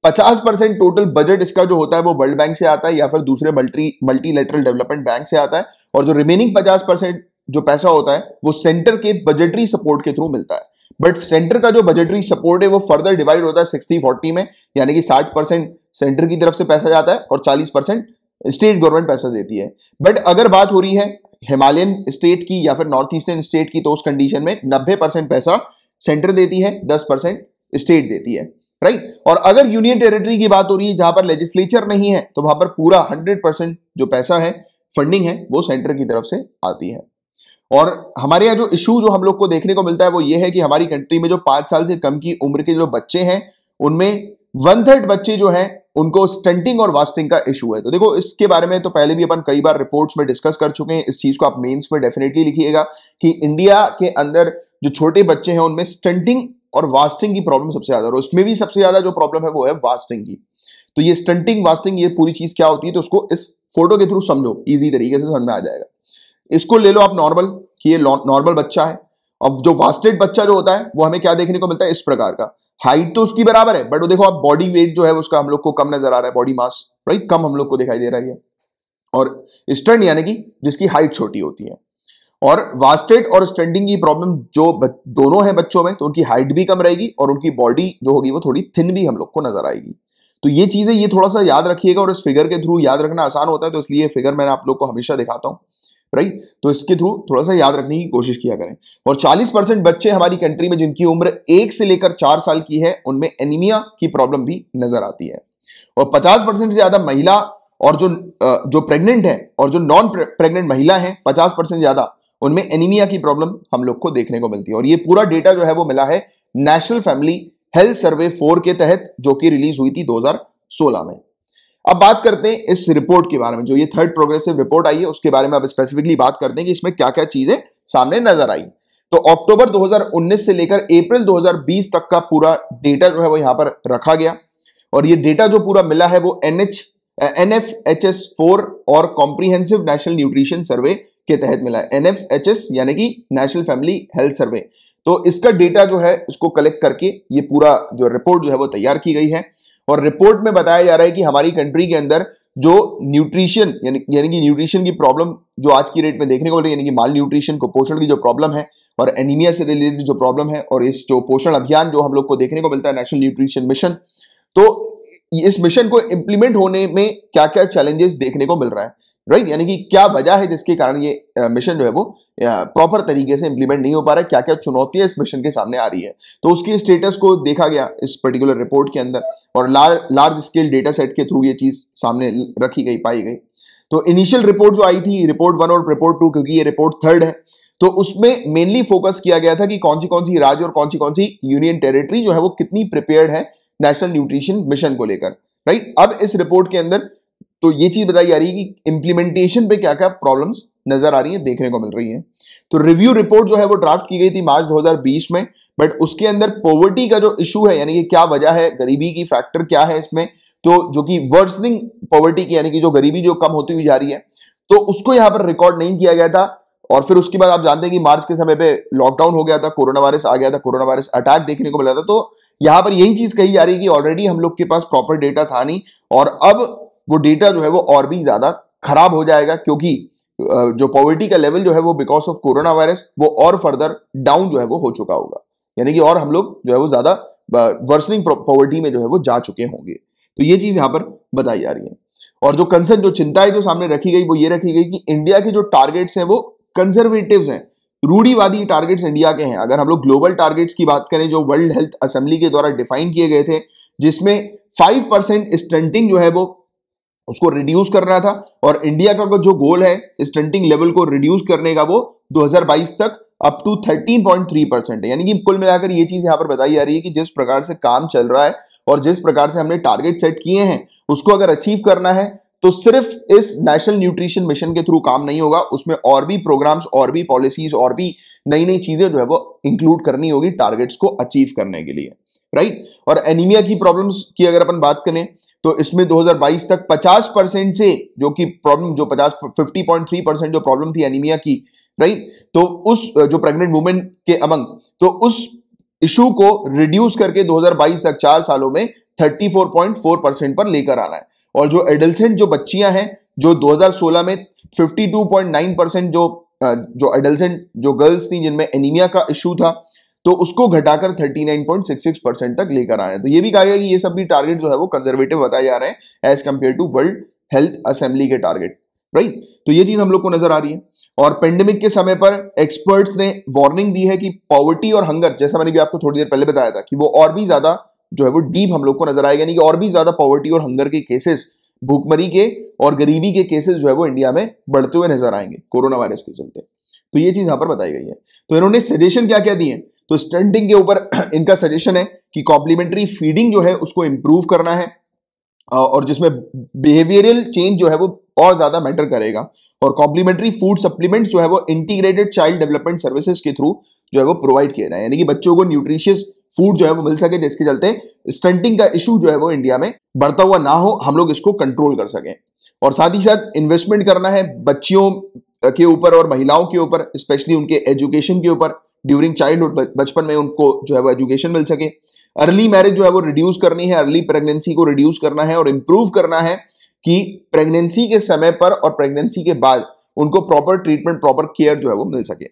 पचास परसेंट टोटल बजट इसका जो होता है वो वर्ल्ड बैंक से आता है या फिर दूसरे मल्टी मल्टीलेटरल डेवलपमेंट बैंक से आता है, और जो रिमेनिंग पचास परसेंट जो पैसा होता है, वो सेंटर के बजटरी सपोर्ट के थ्रू मिलता है। बट सेंटर का जो बजटरी सपोर्ट है, वो फर्दर डिवाइड होता है सिक्सटी फोर्टी में, यानी कि साठ परसेंट सेंटर की तरफ़ से पैसा जाता है और चालीस परसेंट स्टेट गवर्नमेंट पैसा देती है। बट अगर बात हो रही है हिमालयन स्टेट की या फिर नॉर्थ ईस्टर्न स्टेट की तो उस कंडीशन में नब्बे परसेंट पैसा सेंटर देती है, दस परसेंट स्टेट देती है। राइट और अगर यूनियन टेरिटरी की बात हो रही है, जहाँ पर लेजिस्लेचर नहीं है तो वहाँ पर पूरा हंड्रेड परसेंट जो पैसा है फंडिंग है, वो सेंटर की तरफ़ से आती है। और हमारे यहाँ जो इशू जो हम लोग को देखने को मिलता है वो ये है कि हमारी कंट्री में जो पाँच साल से कम की उम्र के जो बच्चे हैं, उनमें वन थर्ड बच्चे जो हैं, उनको स्टंटिंग और वास्टिंग का इशू है। तो देखो, इसके बारे में तो पहले भी अपन कई बार रिपोर्ट्स में डिस्कस कर चुके हैं। इस चीज़ को आप मेंस में डेफिनेटली लिखिएगा कि इंडिया के अंदर जो छोटे बच्चे हैं, उनमें स्टंटिंग और वास्टिंग की प्रॉब्लम सबसे ज़्यादा और उसमें भी सबसे ज़्यादा जो प्रॉब्लम है वो है वास्टिंग की। तो ये स्टंटिंग वास्टिंग ये पूरी चीज़ क्या होती है तो उसको इस फ़ोटो के थ्रू समझो। इजी तरीके से समझ में आ जाएगा। इसको ले लो आप नॉर्मल कि ये नॉर्मल बच्चा है। अब जो वास्टेड बच्चा जो होता है, वो हमें क्या देखने को मिलता है? इस प्रकार का। हाइट तो उसकी बराबर है बट वो देखो आप बॉडी वेट जो है, उसका हम लोग को कम नज़र आ रहा है बॉडी मास राइट कम हम लोग को दिखाई दे रहा है। और स्टंट यानी कि जिसकी हाइट छोटी होती है। और वास्टेड और स्टैंडिंग की प्रॉब्लम जो दोनों है बच्चों में तो उनकी हाइट भी कम रहेगी और उनकी बॉडी जो होगी, वो थोड़ी थिन भी हम लोग को नज़र आएगी। तो ये चीज़ें, ये थोड़ा सा याद रखिएगा और इस फिगर के थ्रू याद रखना आसान होता है तो इसलिए फिगर मैं आप लोग को हमेशा दिखाता हूँ। राइट? तो इसके थ्रू थोड़ा सा याद रखने की कोशिश किया करें। और 40 परसेंट बच्चे हमारी कंट्री में जिनकी उम्र एक से लेकर चार साल की है, उनमें एनीमिया की प्रॉब्लम भी नज़र आती है। और 50 परसेंट से ज़्यादा महिला और जो जो प्रेग्नेंट है और जो नॉन प्रेग्नेंट महिला है 50 परसेंट ज़्यादा, उनमें एनीमिया की प्रॉब्लम हम लोग को देखने को मिलती है। और ये पूरा डेटा जो है वो मिला है national family health survey four के तहत, जो कि रिलीज़ हुई थी 2016 में। अब बात करते हैं इस रिपोर्ट के बारे में, जो ये थर्ड प्रोग्रेसिव रिपोर्ट आई है, उसके बारे में अब स्पेसिफिकली बात करते हैं कि इसमें क्या क्या चीज़ें सामने नज़र आई। तो अक्टूबर 2019 से लेकर अप्रैल 2020 तक का पूरा डेटा जो है वो यहाँ पर रखा गया। और ये डेटा जो पूरा मिला है वो N H N F H S four और कॉम्प्रीहेंसिव नेशनल न्यूट्रिशन सर्वे के तहत मिला है। एन एफ़ एच एस यानी कि नेशनल फैमिली हेल्थ सर्वे तो इसका डेटा जो है इसको कलेक्ट करके ये पूरा जो रिपोर्ट जो है वो तैयार की गई है। और रिपोर्ट में बताया जा रहा है कि हमारी कंट्री के अंदर जो न्यूट्रिशन, यानी कि न्यूट्रिशन की प्रॉब्लम जो आज की रेट में देखने को मिल रही है, यानी कि माल न्यूट्रिशन, कुपोषण की जो प्रॉब्लम है और एनीमिया से रिलेटेड जो प्रॉब्लम है और इस जो पोषण अभियान जो हम लोग को देखने को मिलता है, नेशनल न्यूट्रिशन मिशन तो इस मिशन को इंप्लीमेंट होने में क्या क्या चैलेंजेस देखने को मिल रहा है। राइट यानी कि क्या वजह है जिसके कारण ये मिशन जो है वो प्रॉपर तरीके से इंप्लीमेंट नहीं हो पा रहा है? क्या क्या चुनौतियाँ इस मिशन के सामने आ रही है? तो उसके स्टेटस को देखा गया इस पर्टिकुलर रिपोर्ट के अंदर और लार, लार्ज स्केल डेटा सेट के थ्रू ये चीज़ सामने रखी गई पाई गई। तो इनिशियल रिपोर्ट जो आई थी रिपोर्ट वन और रिपोर्ट टू क्योंकि ये रिपोर्ट थर्ड है तो उसमें मेनली फोकस किया गया था कि कौन सी कौन सी राज्य और कौन सी कौन सी यूनियन टेरिटरी जो है वो कितनी प्रिपेयर्ड है नेशनल न्यूट्रिशन मिशन को लेकर। राइट अब इस रिपोर्ट के अंदर तो ये चीज़ बताई जा रही है कि इंप्लीमेंटेशन पे क्या क्या प्रॉब्लम्स नज़र आ रही है, देखने को मिल रही है। तो रिव्यू रिपोर्ट जो है, वो ड्राफ्ट की गई थी मार्च 2020 में बट उसके अंदर पॉवर्टी का जो इशू है, यानी कि क्या वजह है, गरीबी की फैक्टर क्या है इसमें तो जो कि वर्सनिंग पॉवर्टी की, यानी कि जो गरीबी जो कम होती हुई जा रही है तो उसको यहाँ पर रिकॉर्ड नहीं किया गया था, और फिर उसके बाद आप जानते हैं कि मार्च के समय पे लॉकडाउन हो गया था कोरोना वायरस आ गया था कोरोना वायरस अटैक देखने को मिला था तो यहाँ पर यही चीज़ कही जा रही है कि ऑलरेडी हम लोग के पास प्रॉपर डेटा था नहीं, और अब वो डेटा जो है वो और भी ज़्यादा खराब हो जाएगा क्योंकि जो पॉवर्टी का लेवल जो है वो बिकॉज़ ऑफ़ कोरोना वायरस वो और फर्दर डाउन जो है वो हो चुका होगा। यानी कि और हम लोग जो है वो ज़्यादा वर्सनिंग पॉवर्टी में जो है वो जा चुके होंगे। तो ये चीज़ यहाँ पर बताई जा रही है। और जो कंसर्न जो चिंताएँ जो सामने रखी गई, वो ये रखी गई कि इंडिया के जो टारगेट्स हैं वो कंजर्वेटिव हैं। रूढ़ीवादी टारगेट्स इंडिया के हैं। अगर हम लोग ग्लोबल टारगेट्स की बात करें, जो वर्ल्ड हेल्थ असेंबली के द्वारा डिफाइन किए गए थे, जिसमें फाइव परसेंट स्टंटिंग जो है वो उसको रिड्यूस करना था और इंडिया का जो गोल है स्टंटिंग लेवल को रिड्यूस करने का वो 2022 तक अप टू 13.3 परसेंट है। यानी कि कुल मिलाकर ये चीज़ यहाँ पर बताई जा रही है कि जिस प्रकार से काम चल रहा है और जिस प्रकार से हमने टारगेट सेट किए हैं, उसको अगर अचीव करना है तो सिर्फ़ इस नेशनल न्यूट्रिशन मिशन के थ्रू काम नहीं होगा, उसमें और भी प्रोग्राम्स और भी पॉलिसीज़ और भी नई नई चीज़ें जो है वो इंक्लूड करनी होगी टारगेट्स को अचीव करने के लिए। राइट? और एनीमिया की प्रॉब्लम्स की अगर अपन बात करें तो इसमें 2022 तक 50 परसेंट से जो कि प्रॉब्लम जो 50 50.3 परसेंट जो प्रॉब्लम थी एनीमिया की, राइट? तो उस, जो प्रेग्नेंट वुमेन के अमंग तो उस इशू को रिड्यूस करके 2022 तक चार सालों में 34.4 परसेंट पर लेकर आना है। और जो एडल्सेंट जो बच्चियाँ हैं, जो 2016 में 52.9 परसेंट जो जो एडल्सेंट जो गर्ल्स थी जिनमें एनीमिया का इशू था तो उसको घटाकर 39.66 परसेंट तक लेकर आए तो ये भी कहा गया कि ये सब भी टारगेट जो है वो कंजर्वेटिव बताए जा रहे हैं as compare to world health assembly के टारगेट राइट तो ये चीज़ हम लोग को नज़र आ रही है। और पेंडेमिक के समय पर एक्सपर्ट्स ने वार्निंग दी है कि पॉवर्टी और हंगर जैसा मैंने भी आपको थोड़ी देर पहले बताया था कि वो और भी ज़्यादा जो है वो डीप हम लोग को नज़र आएगा, यानी कि और भी ज़्यादा पॉवर्टी और हंगर के केसेस भूखमरी के और गरीबी के केसेस जो है वो इंडिया में बढ़ते हुए नज़र आएँगे, कोरोना वायरस के चलते। तो ये चीज़ यहाँ पर बताई गई है। तो इन्होंने सजेशन क्या क्या दिए तो स्टंटिंग के ऊपर *clears throat* इनका सजेशन है कि कॉम्प्लीमेंट्री फीडिंग जो है उसको इंप्रूव करना है और जिसमें बिहेवियरल चेंज जो है वो और ज़्यादा मैटर करेगा। और कॉम्प्लीमेंट्री फ़ूड सप्लीमेंट्स जो है वो इंटीग्रेटेड चाइल्ड डेवलपमेंट सर्विसेज़ के थ्रू जो है वो प्रोवाइड किया जाए। यानी कि बच्चों को न्यूट्रिशियस फ़ूड जो है वो मिल सके, जिसके चलते स्टंटिंग का इशू जो है वो इंडिया में बढ़ता हुआ ना हो, हम लोग इसको कंट्रोल कर सकें। और साथ ही साथ इन्वेस्टमेंट करना है बच्चियों के ऊपर और महिलाओं के ऊपर स्पेशली उनके एजुकेशन के ऊपर। ड्यूरिंग चाइल्डहुड बचपन में उनको जो है वो एजुकेशन मिल सके। अर्ली मैरिज जो है वो रिड्यूस करनी है अर्ली प्रेगनेंसी को रिड्यूस करना है और इंप्रूव करना है कि प्रेगनेंसी के समय पर और प्रेगनेंसी के बाद उनको प्रॉपर ट्रीटमेंट प्रॉपर केयर जो है वो मिल सके।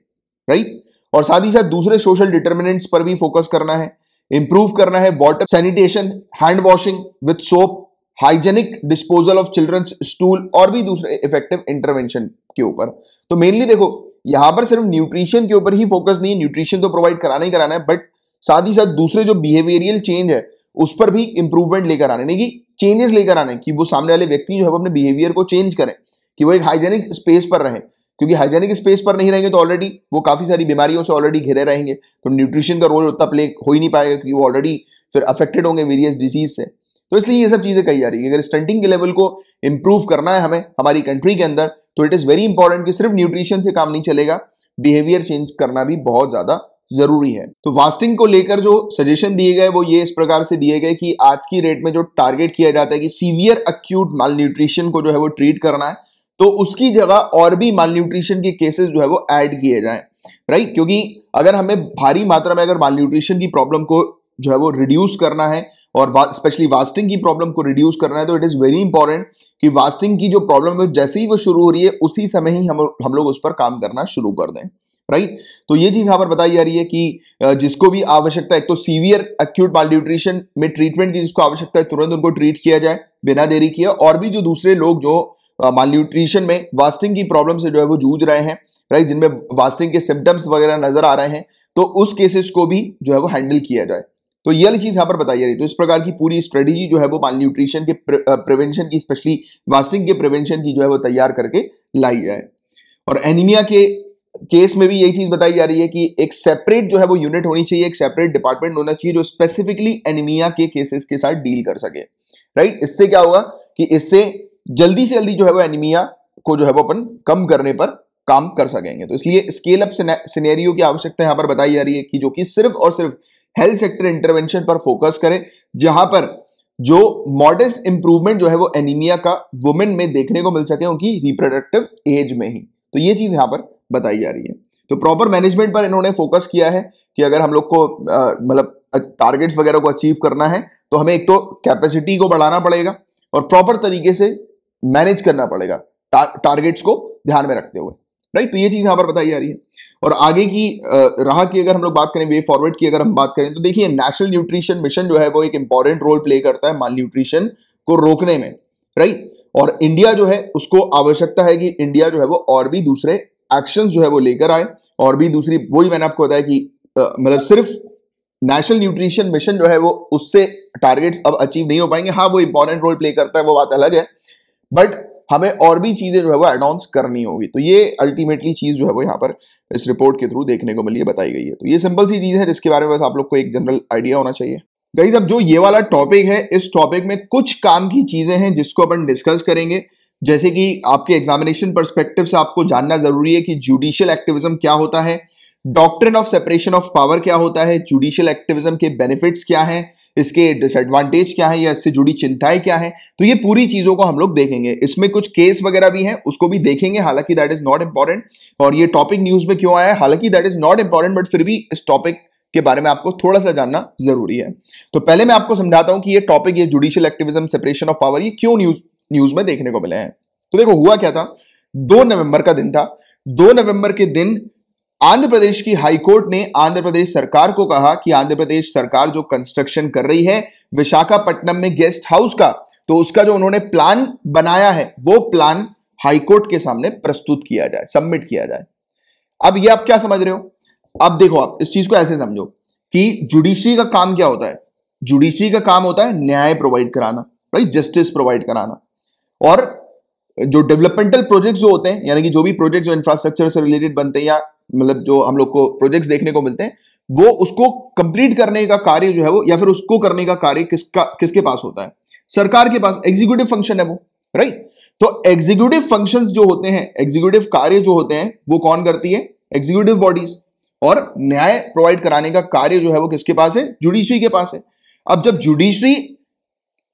राइट और साथ ही साथ दूसरे सोशल डिटर्मिनेंट्स पर भी फोकस करना है। इंप्रूव करना है water sanitation hand washing with soap hygienic disposal of children's stool और भी दूसरे इफ़ेक्टिव इंटरवेंशन के ऊपर। तो मेनली देखो यहाँ पर सिर्फ़ न्यूट्रिशन के ऊपर ही फोकस नहीं है न्यूट्रिशन तो प्रोवाइड कराना ही कराना है बट साथ ही साथ दूसरे जो बिहेवियरियल चेंज है, उस पर भी इंप्रूवमेंट लेकर आने नहीं कि चेंजेस लेकर आने कि वो सामने वाले व्यक्ति जो है अपने बिहेवियर को चेंज करें, कि वो एक हाइजेनिक स्पेस पर रहें। क्योंकि हाइजेनिक स्पेस पर नहीं रहेंगे तो ऑलरेडी वो काफ़ी सारी बीमारियों से ऑलरेडी घिरे रहेंगे तो न्यूट्रिशन का रोल उतना प्ले हो ही नहीं पाएगा क्योंकि वो ऑलरेडी फिर अफेक्टेड होंगे वेरियस डिज़ीज़ से। तो इसलिए ये सब चीज़ें कही जा रही है अगर स्टंटिंग के लेवल को इंप्रूव करना है हमें, हमारी कंट्री के अंदर तो इट इज़ वेरी इंपॉर्टेंट कि सिर्फ़ न्यूट्रिशन से काम नहीं चलेगा बिहेवियर चेंज करना भी बहुत ज़्यादा ज़रूरी है। तो वास्टिंग को लेकर जो सजेशन दिए गए, वो ये इस प्रकार से दिए गए कि आज की रेट में जो टारगेट किया जाता है कि सीवियर अक्यूट माल न्यूट्रिशन को जो है वो ट्रीट करना है तो उसकी जगह और भी माल न्यूट्रिशन के केसेस जो है वो ऐड किए जाए राइट क्योंकि अगर हमें भारी मात्रा में अगर माल न्यूट्रिशन की प्रॉब्लम को जो है वो रिड्यूस करना है और स्पेशली वास्टिंग की प्रॉब्लम को रिड्यूस करना है तो इट इज़ वेरी इंपॉर्टेंट कि वास्टिंग की जो प्रॉब्लम है, जैसे ही वो शुरू हो रही है, उसी समय ही हम हम लोग उस पर काम करना शुरू कर दें राइट तो ये चीज़ यहाँ पर बताई जा रही है कि जिसको भी आवश्यकता है तो सीवियर एक्यूट माल न्यूट्रिशन में ट्रीटमेंट की जिसको आवश्यकता है, तुरंत उनको ट्रीट किया जाए, बिना देरी किया और भी जो दूसरे लोग जो माल न्यूट्रिशन में वास्टिंग की प्रॉब्लम से जो है, वो जूझ रहे हैं राइट जिनमें वास्टिंग के सिम्टम्स वगैरह नज़र आ रहे हैं तो उस केसेस को भी जो है, वो हैंडल किया जाए। तो ये वाली चीज़ यहाँ पर बताई जा रही है। तो इस प्रकार की पूरी स्ट्रेटेजी जो है वो माल न्यूट्रिशन के प्रिवेंशन की स्पेशली वास्टिंग के प्रिवेंशन की जो है वो तैयार करके लाई जाए और एनीमिया के केस में भी यही चीज़ बताई जा रही है कि एक सेपरेट जो है वो यूनिट होनी चाहिए, एक सेपरेट डिपार्टमेंट होना चाहिए जो स्पेसिफिकली एनीमिया के केसेस के साथ डील कर सके। राइट इससे क्या होगा कि इससे जल्दी से जल्दी जो है वो एनीमिया को जो है वो अपन कम करने पर काम कर सकेंगे। तो इसलिए स्केल अप सिनेरियो की आवश्यकता यहाँ पर बताई जा रही है कि जो कि सिर्फ़ और सिर्फ़ हेल्थ सेक्टर इंटरवेंशन पर फोकस करें, जहाँ पर जो मॉडेस्ट इंप्रूवमेंट जो है वो एनीमिया का वुमेन में देखने को मिल सके उनकी रिप्रोडक्टिव एज में ही। तो ये चीज़ यहाँ पर बताई जा रही है। तो प्रॉपर मैनेजमेंट पर इन्होंने फोकस किया है कि अगर हम लोग को मतलब टारगेट्स वगैरह को अचीव करना है तो हमें एक तो कैपेसिटी को बढ़ाना पड़ेगा और प्रॉपर तरीके से मैनेज करना पड़ेगा टारगेट्स को ध्यान में रखते हुए। राइट तो ये चीज़ यहाँ पर बताई जा रही है। और आगे की राह की अगर हम लोग बात करें वे फॉरवर्ड की अगर हम बात करें तो देखिए नेशनल न्यूट्रिशन मिशन जो है, वो एक इंपॉर्टेंट रोल प्ले करता है माल न्यूट्रिशन को रोकने में राइट और इंडिया जो है, उसको आवश्यकता है कि इंडिया जो है, वो और भी दूसरे एक्शन जो है, वो लेकर आए, और भी दूसरी, वही मैंने आपको बताया कि मतलब सिर्फ़ नेशनल न्यूट्रिशन मिशन जो है, वो उससे टारगेट्स अब अचीव नहीं हो पाएँगे। हाँ वो इंपॉर्टेंट रोल प्ले करता है, वो बात अलग है बट हमें और भी चीज़ें जो है वो अनाउंस करनी होगी। तो ये अल्टीमेटली चीज़ जो है वो यहाँ पर इस रिपोर्ट के थ्रू देखने को मिली है, बताई गई है। तो ये सिंपल सी चीज़ है, जिसके बारे में बस आप लोग को एक जनरल आइडिया होना चाहिए। गाइज़ अब जो ये वाला टॉपिक है, इस टॉपिक में कुछ काम की चीज़ें हैं जिसको अपन डिस्कस करेंगे। जैसे कि आपके एग्जामिनेशन परस्पेक्टिव से आपको जानना ज़रूरी है कि जुडिशियल एक्टिविज्म क्या होता है। Doctrine of separation of power क्या होता है? जुडिशियल एक्टिविज्म के बेनिफिट्स क्या हैं? इसके डिसएडवांटेज क्या है? या इससे जुड़ी चिंताएँ क्या है? तो ये पूरी चीज़ों को हम लोग देखेंगे। इसमें कुछ केस वगैरह भी हैं, उसको भी देखेंगे। हालाँकि दैट इज़ नॉट इंपॉर्टेंट और ये टॉपिक न्यूज़ में क्यों आया है? हालाँकि that is not important but फिर भी इस टॉपिक के बारे में आपको थोड़ा सा जानना ज़रूरी है। तो पहले मैं आपको समझाता हूँ कि ये टॉपिक ये judicial activism separation of power ये क्यों न्यूज़ न्यूज़ में देखने को मिले हैं? तो देखो, हुआ क्या था? दो नवंबर का दिन था। दो नवंबर के दिन आंध्र प्रदेश की हाईकोर्ट ने आंध्र प्रदेश सरकार को कहा कि आंध्र प्रदेश सरकार जो कंस्ट्रक्शन कर रही है, विशाखापट्टनम में गेस्ट हाउस का तो उसका जो उन्होंने प्लान बनाया है, वो प्लान हाईकोर्ट के सामने प्रस्तुत किया जाए सबमिट किया जाए। अब ये आप क्या समझ रहे हो? अब देखो आप, इस चीज़ को ऐसे समझो कि जुडिशरी का काम क्या होता है? जुडिशरी का काम होता है न्याय प्रोवाइड कराना राइट जस्टिस प्रोवाइड कराना। और जो डेवलपमेंटल प्रोजेक्ट्स जो होते हैं, यानी कि जो भी प्रोजेक्ट जो इंफ्रास्ट्रक्चर से रिलेटेड बनते हैं या मतलब जो हम लोग को प्रोजेक्ट्स देखने को मिलते हैं, वो उसको कंप्लीट करने का कार्य जो है वो, या फिर उसको करने का कार्य किसका, किसके पास होता है? सरकार के पास एग्जीक्यूटिव फ़ंक्शन है वो राइट तो एग्जीक्यूटिव फ़ंक्शंस जो होते हैं एग्जीक्यूटिव कार्य जो होते हैं, वो कौन करती है? एग्जीक्यूटिव बॉडीज और न्याय प्रोवाइड कराने का कार्य जो है वो किसके पास है? जुडिशरी के पास है। अब जब जुडिशरी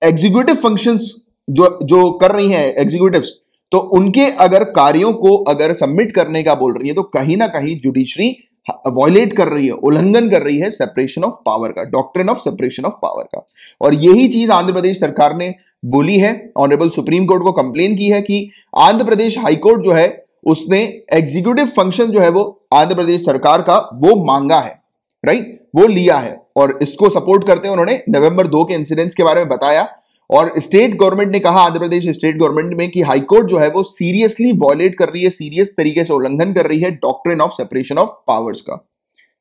एग्जीक्यूटिव फ़ंक्शंस जो जो कर रही है एग्जीक्यूटिव्स तो उनके अगर कार्यों को अगर सबमिट करने का बोल रही है तो कहीं ना कहीं जुडिशरी वॉयलेट कर रही है, उल्लंघन कर रही है सेपरेशन ऑफ़ पावर का doctrine of separation of power का। और यही चीज़ आंध्र प्रदेश सरकार ने बोली है ऑनरेबल सुप्रीम कोर्ट को कंप्लेन की है कि आंध्र प्रदेश हाईकोर्ट जो है, उसने एग्जीक्यूटिव फ़ंक्शन जो है वो आंध्र प्रदेश सरकार का वो मांगा है राइट वो लिया है। और इसको सपोर्ट करते हुए उन्होंने नवंबर दो के इंसिडेंट्स के बारे में बताया। और स्टेट गवर्नमेंट ने कहा आंध्र प्रदेश स्टेट गवर्नमेंट में कि हाईकोर्ट जो है वो सीरियसली वॉयलेट कर रही है सीरियस तरीके से उल्लंघन कर रही है doctrine of separation of powers का।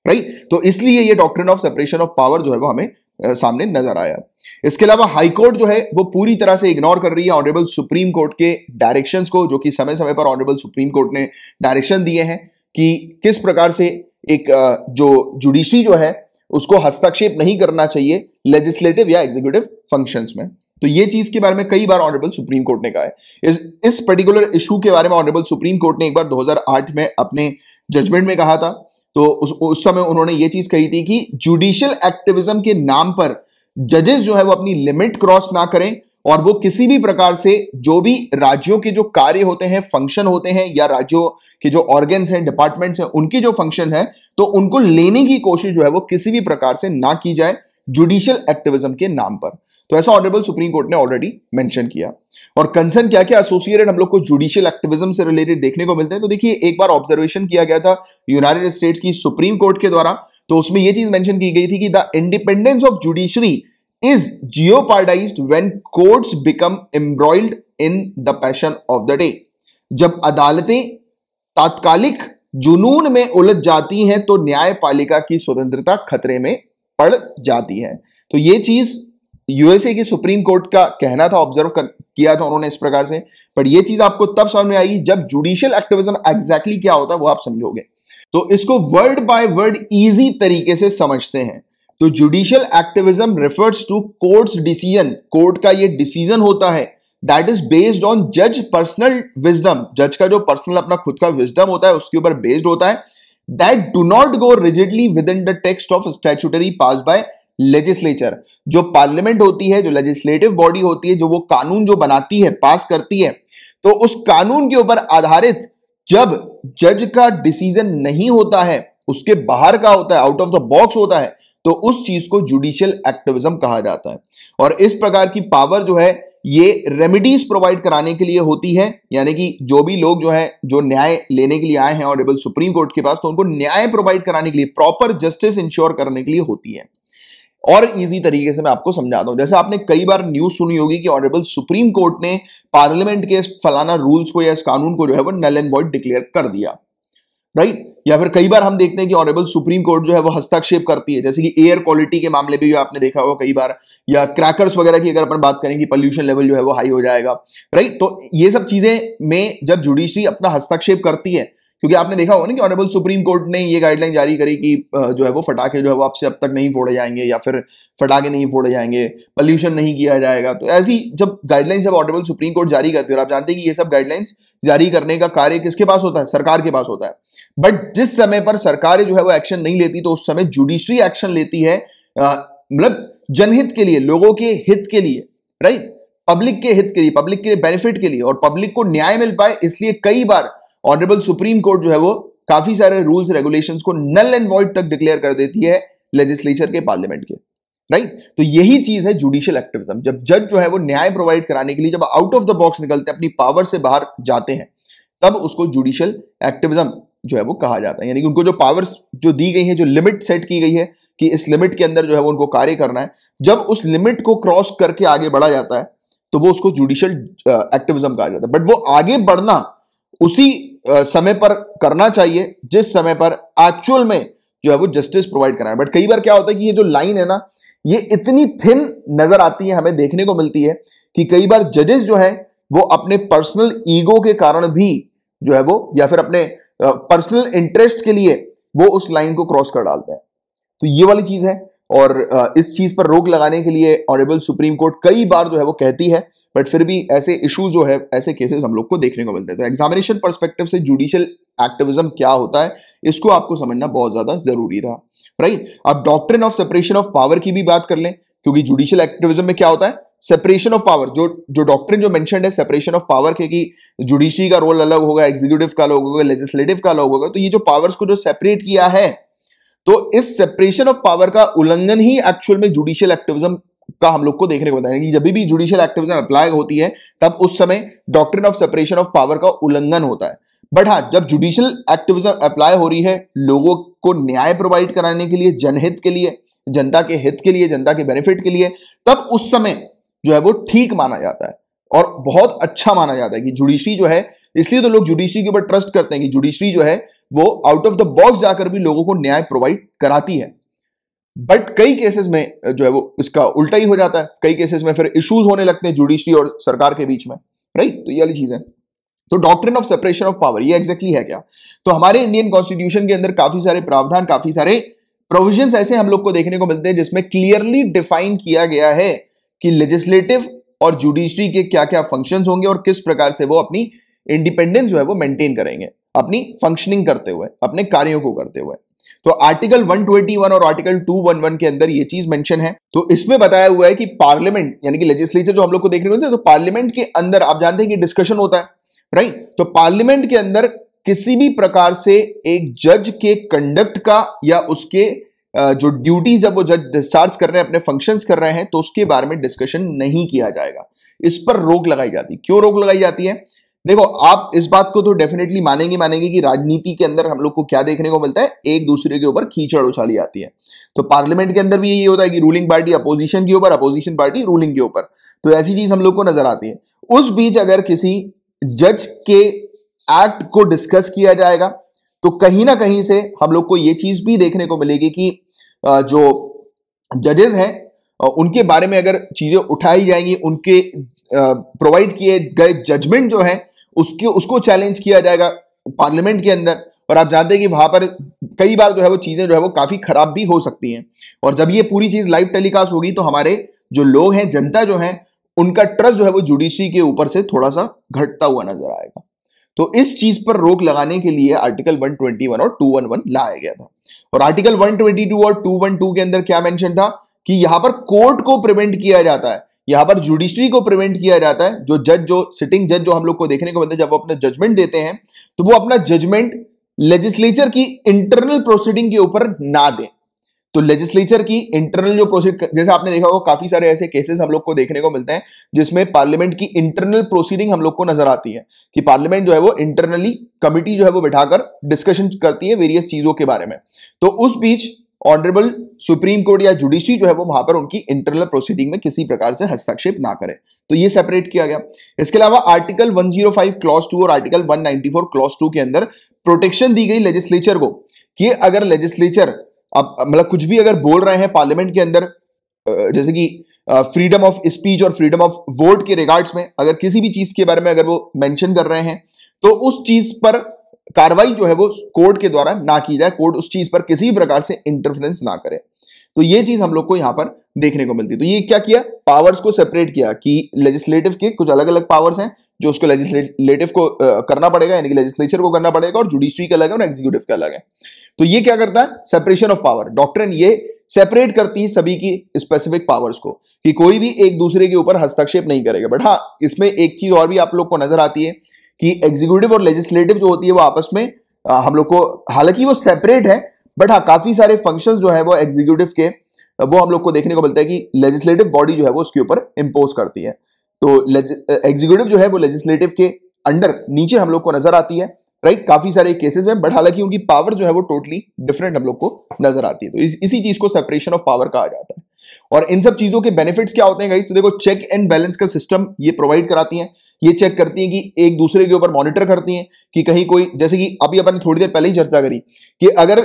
राइट तो इसलिए ये doctrine of separation of power जो है वो हमें सामने नज़र आया। इसके अलावा हाईकोर्ट जो है वो पूरी तरह से इग्नोर कर रही है ऑनरेबल सुप्रीम कोर्ट के डायरेक्शंस को, जो कि समय समय पर ऑनरेबल सुप्रीम कोर्ट ने डायरेक्शन दिए हैं कि किस प्रकार से एक जो जुडिशरी जो है, उसको हस्तक्षेप नहीं करना चाहिए लेजिस्लेटिव या एग्जीक्यूटिव फ़ंक्शंस में। तो ये चीज़ के बारे में कई बार ऑनरेबल सुप्रीम कोर्ट ने कहा है। इस इस पर्टिकुलर इशू के बारे में ऑनरेबल सुप्रीम कोर्ट ने एक बार 2008 में अपने जजमेंट में कहा था। तो उस उस समय उन्होंने ये चीज़ कही थी कि जुडिशियल एक्टिविज्म के नाम पर जजेस जो है वो अपनी लिमिट क्रॉस ना करें और वो किसी भी प्रकार से जो भी राज्यों के जो कार्य होते हैं फ़ंक्शन होते हैं या राज्यों के जो ऑर्गन्स हैं डिपार्टमेंट्स हैं, उनकी जो फ़ंक्शन है तो उनको लेने की कोशिश जो है वो किसी भी प्रकार से ना की जाए जुडिशियल एक्टिविज्म के नाम पर। तो ऐसा ऑनरेबल सुप्रीम कोर्ट ने ऑलरेडी मेंशन किया। और कंसर्न क्या क्या एसोसिएटेड हम लोग को जुडिशियल एक्टिविज्म से रिलेटेड देखने को मिलते हैं? तो देखिए, एक बार ऑब्जर्वेशन किया गया था यूनाइटेड स्टेट्स की सुप्रीम कोर्ट के द्वारा। तो उसमें यह चीज़ मेंशन की गई थी कि the independence of judiciary is jeopardise when courts become embroiled in the passion of the day जब अदालतें तात्कालिक जुनून में उलझ जाती हैं तो न्यायपालिका की स्वतंत्रता खतरे में पड़ जाती है। तो ये चीज़ यूएसए की सुप्रीम कोर्ट का कहना था ऑब्ज़र्व किया था उन्होंने इस प्रकार से। पर ये चीज़ आपको तब समझ में आएगी जब जुडिशियल एक्टिविज्म एग्जैक्टली क्या होता है, वो आप समझोगे। तो इसको वर्ड बाय वर्ड इजी तरीके से समझते हैं। तो judicial activism refers to courts decision court का ये डिसीज़न होता है। दैट इज़ बेस्ड ऑन जज पर्सनल विजडम जज का जो पर्सनल अपना खुद का विजडम होता है, उसके ऊपर बेस्ड होता है। That do not go rigidly within the text of statutory pass by legislature जो पार्लियामेंट होती है, जो लेजिस्लेटिव बॉडी होती है, जो वो कानून जो बनाती है पास करती है तो उस कानून के ऊपर आधारित जब जज का डिसीज़न नहीं होता है, उसके बाहर का होता है आउट ऑफ़ द बॉक्स होता है तो उस चीज़ को जुडिशियल एक्टिविज्म कहा जाता है। और इस प्रकार की पावर जो है, ये रेमिडीज प्रोवाइड कराने के लिए होती है, यानी कि जो भी लोग जो है, जो न्याय लेने के लिए आए हैं ऑनरेबल सुप्रीम कोर्ट के पास तो उनको न्याय प्रोवाइड कराने के लिए प्रॉपर जस्टिस इंश्योर करने के लिए होती है। और इजी तरीके से मैं आपको समझाता हूँ। जैसे आपने कई बार न्यूज़ सुनी होगी कि ऑनरेबल सुप्रीम कोर्ट ने पार्लियामेंट के फलाना रूल्स को या इस कानून को जो है वो नल एंड वॉइड डिक्लेयर कर दिया। Right right? या फिर कई बार हम देखते हैं कि ऑनरेबल सुप्रीम कोर्ट जो है वो हस्तक्षेप करती है। जैसे कि एयर क्वालिटी के मामले भी आपने देखा होगा कई बार। या क्रैकर्स वगैरह की अगर अपन बात करें कि पॉल्यूशन लेवल जो है वो हाई हो जाएगा। Right right? तो ये सब चीज़ें में जब जुडिशरी अपना हस्तक्षेप करती है क्योंकि आपने देखा होगा ना कि ऑनरेबल सुप्रीम कोर्ट ने ये गाइडलाइन जारी करी कि जो है वो फटाखे जो है वो आपसे अब तक नहीं फोड़े जाएँगे या फिर फटाके नहीं फोड़े जाएँगे पोल्यूशन नहीं किया जाएगा। तो ऐसी जब गाइडलाइंस जब ऑनरेबल सुप्रीम कोर्ट जारी करते है और आप जानते हैं कि ये सब गाइडलाइंस जारी करने का कार्य किसके पास होता है? सरकार के पास होता है। बट जिस समय पर सरकार जो है वो एक्शन नहीं लेती तो उस समय जुडिशरी एक्शन लेती है मतलब जनहित के लिए, लोगों के हित के लिए राइट पब्लिक के हित के लिए पब्लिक के बेनिफिट के लिए और पब्लिक को न्याय मिल पाए, इसलिए कई बार ऑनरेबल सुप्रीम कोर्ट जो है वो काफ़ी सारे रूल्स रेगुलेशन को नल एंड वॉइड तक डिक्लेयर कर देती है लेजिस्लेचर के पार्लियामेंट के। राइट तो यही चीज़ है जुडिशियल एक्टिविज्म जब जज जो है वो न्याय प्रोवाइड कराने के लिए जब आउट ऑफ़ द बॉक्स निकलते हैं, अपनी पावर से बाहर जाते हैं, तब उसको जुडिशियल एक्टिविज्म जो है वो कहा जाता है। यानी कि उनको जो पावर्स जो दी गई है, जो लिमिट सेट की गई है कि इस लिमिट के अंदर जो है वो उनको कार्य करना है, जब उस लिमिट को क्रॉस करके आगे बढ़ा जाता है तो वो उसको जुडिशियल एक्टिविज्म कहा जाता है। बट वो आगे बढ़ना उसी समय पर करना चाहिए, जिस समय पर एक्चुअल में जो है वो जस्टिस प्रोवाइड कराना बट कई बार क्या होता है कि ये जो लाइन है ना, ये इतनी थिन नज़र आती है, हमें देखने को मिलती है कि कई बार जजेस जो है, वो अपने पर्सनल ईगो के कारण भी जो है वो, या फिर अपने पर्सनल इंटरेस्ट के लिए वो उस लाइन को क्रॉस कर डालते हैं। तो ये वाली चीज़ है, और इस चीज़ पर रोक लगाने के लिए ऑनरेबल सुप्रीम कोर्ट कई बार जो है वो कहती है बट फिर भी ऐसे इश्यूज़ जो है, ऐसे केसेस हम लोग को देखने को मिलते हैं। तो एग्जामिनेशन परस्पेक्टिव से जुडिशियल एक्टिविज्म क्या होता है, इसको आपको समझना बहुत ज़्यादा ज़रूरी था। राइट अब doctrine of separation of power की भी बात कर लें, क्योंकि जुडिशियल एक्टिविज्म में क्या होता है? सेपरेशन ऑफ़ पावर जो जो डॉक्ट्रिन जो मेंशनड है सेपरेशन ऑफ़ पावर के कि जुडिशरी का रोल अलग होगा एग्जीक्यूटिव का अलग होगा लेजिस्लेटिव का अलग होगा तो ये जो पावर्स को जो सेपरेट किया है तो इस सेपरेशन ऑफ़ पावर का उल्लंघन ही एक्चुअल में जुडिशियल एक्टिविज्म का हम लोग को देखने को मिलता है। जब भी जुडिशियल एक्टिविज्म अप्लाई होती है, तब उस समय doctrine of separation of power का उल्लंघन होता है। बट हाँ जब जुडिशियल एक्टिविज्म अप्लाई हो रही है, लोगों को न्याय प्रोवाइड कराने के लिए, जनहित के लिए, जनता के हित के लिए, जनता के बेनिफिट के लिए, तब उस समय जो है वो ठीक माना जाता है। और बहुत अच्छा माना जाता है कि जुडिशरी जो है, इसलिए तो लोग जुडिशरी के ऊपर ट्रस्ट करते हैं कि जुडिशरी जो है, वो आउट ऑफ़ द बॉक्स जाकर भी लोगों को न्याय प्रोवाइड कराती है। बट कई केसेस में जो है वो इसका उल्टा ही हो जाता है। कई केसेस में फिर इश्यूज़ होने लगते हैं जुडिशरी और सरकार के बीच में राइट तो ये वाली चीज़ है। तो doctrine of separation of power ये एग्जैक्टली है क्या? तो हमारे इंडियन कॉन्स्टिट्यूशन के अंदर काफ़ी सारे प्रावधान, काफ़ी सारे प्रोविजंस ऐसे हम लोग को देखने को मिलते हैं, जिसमें क्लियरली डिफाइन किया गया है कि लेजिस्लेटिव और जुडिशरी के क्या क्या फ़ंक्शंस होंगे और किस प्रकार से वो अपनी इंडिपेंडेंस जो है वो मेंटेन करेंगे, अपनी फंक्शनिंग करते हुए, अपने कार्यों को करते हुए। तो आर्टिकल 121 और आर्टिकल 211 के अंदर ये चीज़ मेंशन है। तो इसमें बताया हुआ है कि पार्लियामेंट यानी कि लेजिस्लेचर जो हम लोग को देखने को मिलते हैं तो पार्लियामेंट के अंदर आप जानते हैं कि डिस्कशन होता है राइट तो पार्लियामेंट के अंदर किसी भी प्रकार से एक जज के कंडक्ट का या उसके जो ड्यूटीज़ है, वो जज डिस्चार्ज कर रहे हैं, अपने फ़ंक्शंस कर रहे हैं तो उसके बारे में डिस्कशन नहीं किया जाएगा। इस पर रोक लगाई जाती है। क्यों रोक लगाई जाती है? देखो, आप इस बात को तो डेफिनेटली मानेंगे मानेंगे कि राजनीति के अंदर हम लोग को क्या देखने को मिलता है? एक दूसरे के ऊपर कीचड़ उछाली जाती है। तो पार्लियामेंट के अंदर भी यही होता है कि रूलिंग पार्टी अपोजिशन के ऊपर अपोजिशन पार्टी रूलिंग के ऊपर। तो ऐसी चीज़ हम लोग को नज़र आती है। उस बीच अगर किसी जज के एक्ट को डिस्कस किया जाएगा तो कहीं ना कहीं से हम लोग को यह चीज़ भी देखने को मिलेगी कि जो जजेस हैं उनके बारे में अगर चीज़ें उठाई जाएँगी, उनके प्रोवाइड किए गए जजमेंट जो है उसके, उसको चैलेंज किया जाएगा पार्लियामेंट के अंदर। और आप जानते हैं कि वहाँ पर कई बार जो है वो चीज़ें जो है वो काफ़ी खराब भी हो सकती हैं। और जब ये पूरी चीज़ लाइव टेलीकास्ट होगी तो हमारे जो लोग हैं, जनता जो है, उनका ट्रस्ट जो है वो जुडिशरी के ऊपर से थोड़ा सा घटता हुआ नज़र आएगा। तो इस चीज़ पर रोक लगाने के लिए आर्टिकल 121 और 211 लाया गया था। और आर्टिकल 122 और 212 के अंदर क्या मेंशन था कि यहाँ पर कोर्ट को प्रिवेंट किया जाता है। यहाँ पर जुडिशरी को प्रिवेंट किया जाता है। जो जज जो सिटिंग जज जो हम लोग को देखने को मिलते हैं, जब वो अपना जजमेंट देते हैं तो वो अपना जजमेंट लेजिस्लेचर की इंटरनल प्रोसीडिंग के ऊपर ना दें। तो लेजिस्लेचर की इंटरनल जो प्रोसीड जैसे आपने देखा होगा, काफ़ी सारे ऐसे केसेस हम लोग को देखने को मिलते हैं, जिसमें पार्लियामेंट की इंटरनल प्रोसीडिंग हम लोग को नज़र आती है। कि पार्लियामेंट जो है वो इंटरनली कमिटी जो है वो बिठाकर डिस्कशन करती है वेरियस चीज़ों के बारे में। तो उस बीच ऑनरेबल सुप्रीम कोर्ट या जुडिशरी जो है वो वहाँ पर उनकी इंटरनल प्रोसीडिंग में किसी प्रकार से हस्तक्षेप ना करे। तो ये सेपरेट किया गया। इसके अलावा आर्टिकल 105 क्लॉज टू और आर्टिकल 194 क्लॉज टू के अंदर प्रोटेक्शन दी गई लेजिस्लेचर को कि अगर लेजिस्लेचर अब मतलब कुछ भी अगर बोल रहे हैं पार्लियामेंट के अंदर जैसे कि फ्रीडम ऑफ़ स्पीच और फ्रीडम ऑफ़ वोट के रिगार्ड्स में अगर किसी भी चीज़ के बारे में अगर वो मेंशन कर रहे हैं तो उस चीज़ पर कार्रवाई जो है वो कोर्ट के द्वारा ना की जाए। कोर्ट उस चीज़ पर किसी प्रकार से इंटरफेरेंस ना करे। तो ये चीज़ हम लोग को यहाँ पर देखने को मिलती है। तो ये क्या किया? पावर्स को सेपरेट किया कि लेजिस्लेटिव के कुछ अलग अलग पावर्स हैं जो उसको लेजिस्लेटिव को आ, करना पड़ेगा यानी कि लेजिस्लेचर को करना पड़ेगा और जुडिशरी का अलग है और एग्जीक्यूटिव का अलग है। तो ये क्या करता है? सेपरेशन ऑफ़ पावर डॉक्ट्रिन ये सेपरेट करती है सभी की स्पेसिफिक पावर्स को कि कोई भी एक दूसरे के ऊपर हस्तक्षेप नहीं करेगा। बट हाँ इसमें एक चीज़ और भी आप लोग को नज़र आती है कि एग्जीक्यूटिव और लेजिस्लेटिव जो होती है वो आपस में हम लोग को हालाँकि वो सेपरेट है बट हाँ काफ़ी सारे फ़ंक्शन जो है वो एग्जीक्यूटिव के वो हम लोग को देखने को मिलता है कि लेजिस्लेटिव बॉडी जो है वो उसके ऊपर इंपोज करती है। तो एग्जीक्यूटिव जो है वो लेजिस्लेटिव के अंडर नीचे हम लोग को नज़र आती है राइट काफ़ी सारे केसेस में बट हालाँकि उनकी पावर जो है वो टोटली डिफरेंट हम लोग को नज़र आती है। तो इस, इसी चीज़ को सेपरेशन ऑफ़ पावर कहा जाता है। और इन सब चीज़ों के बेनिफिट्स क्या होते हैं गाइस तो देखो चेक एंड बैलेंस का सिस्टम ये प्रोवाइड कराती हैं। ये चेक करती हैं कि एक दूसरे के ऊपर मॉनिटर करती हैं कि कहीं कोई, जैसे कि अभी अपन ने थोड़ी देर पहले ही चर्चा करी कि अगर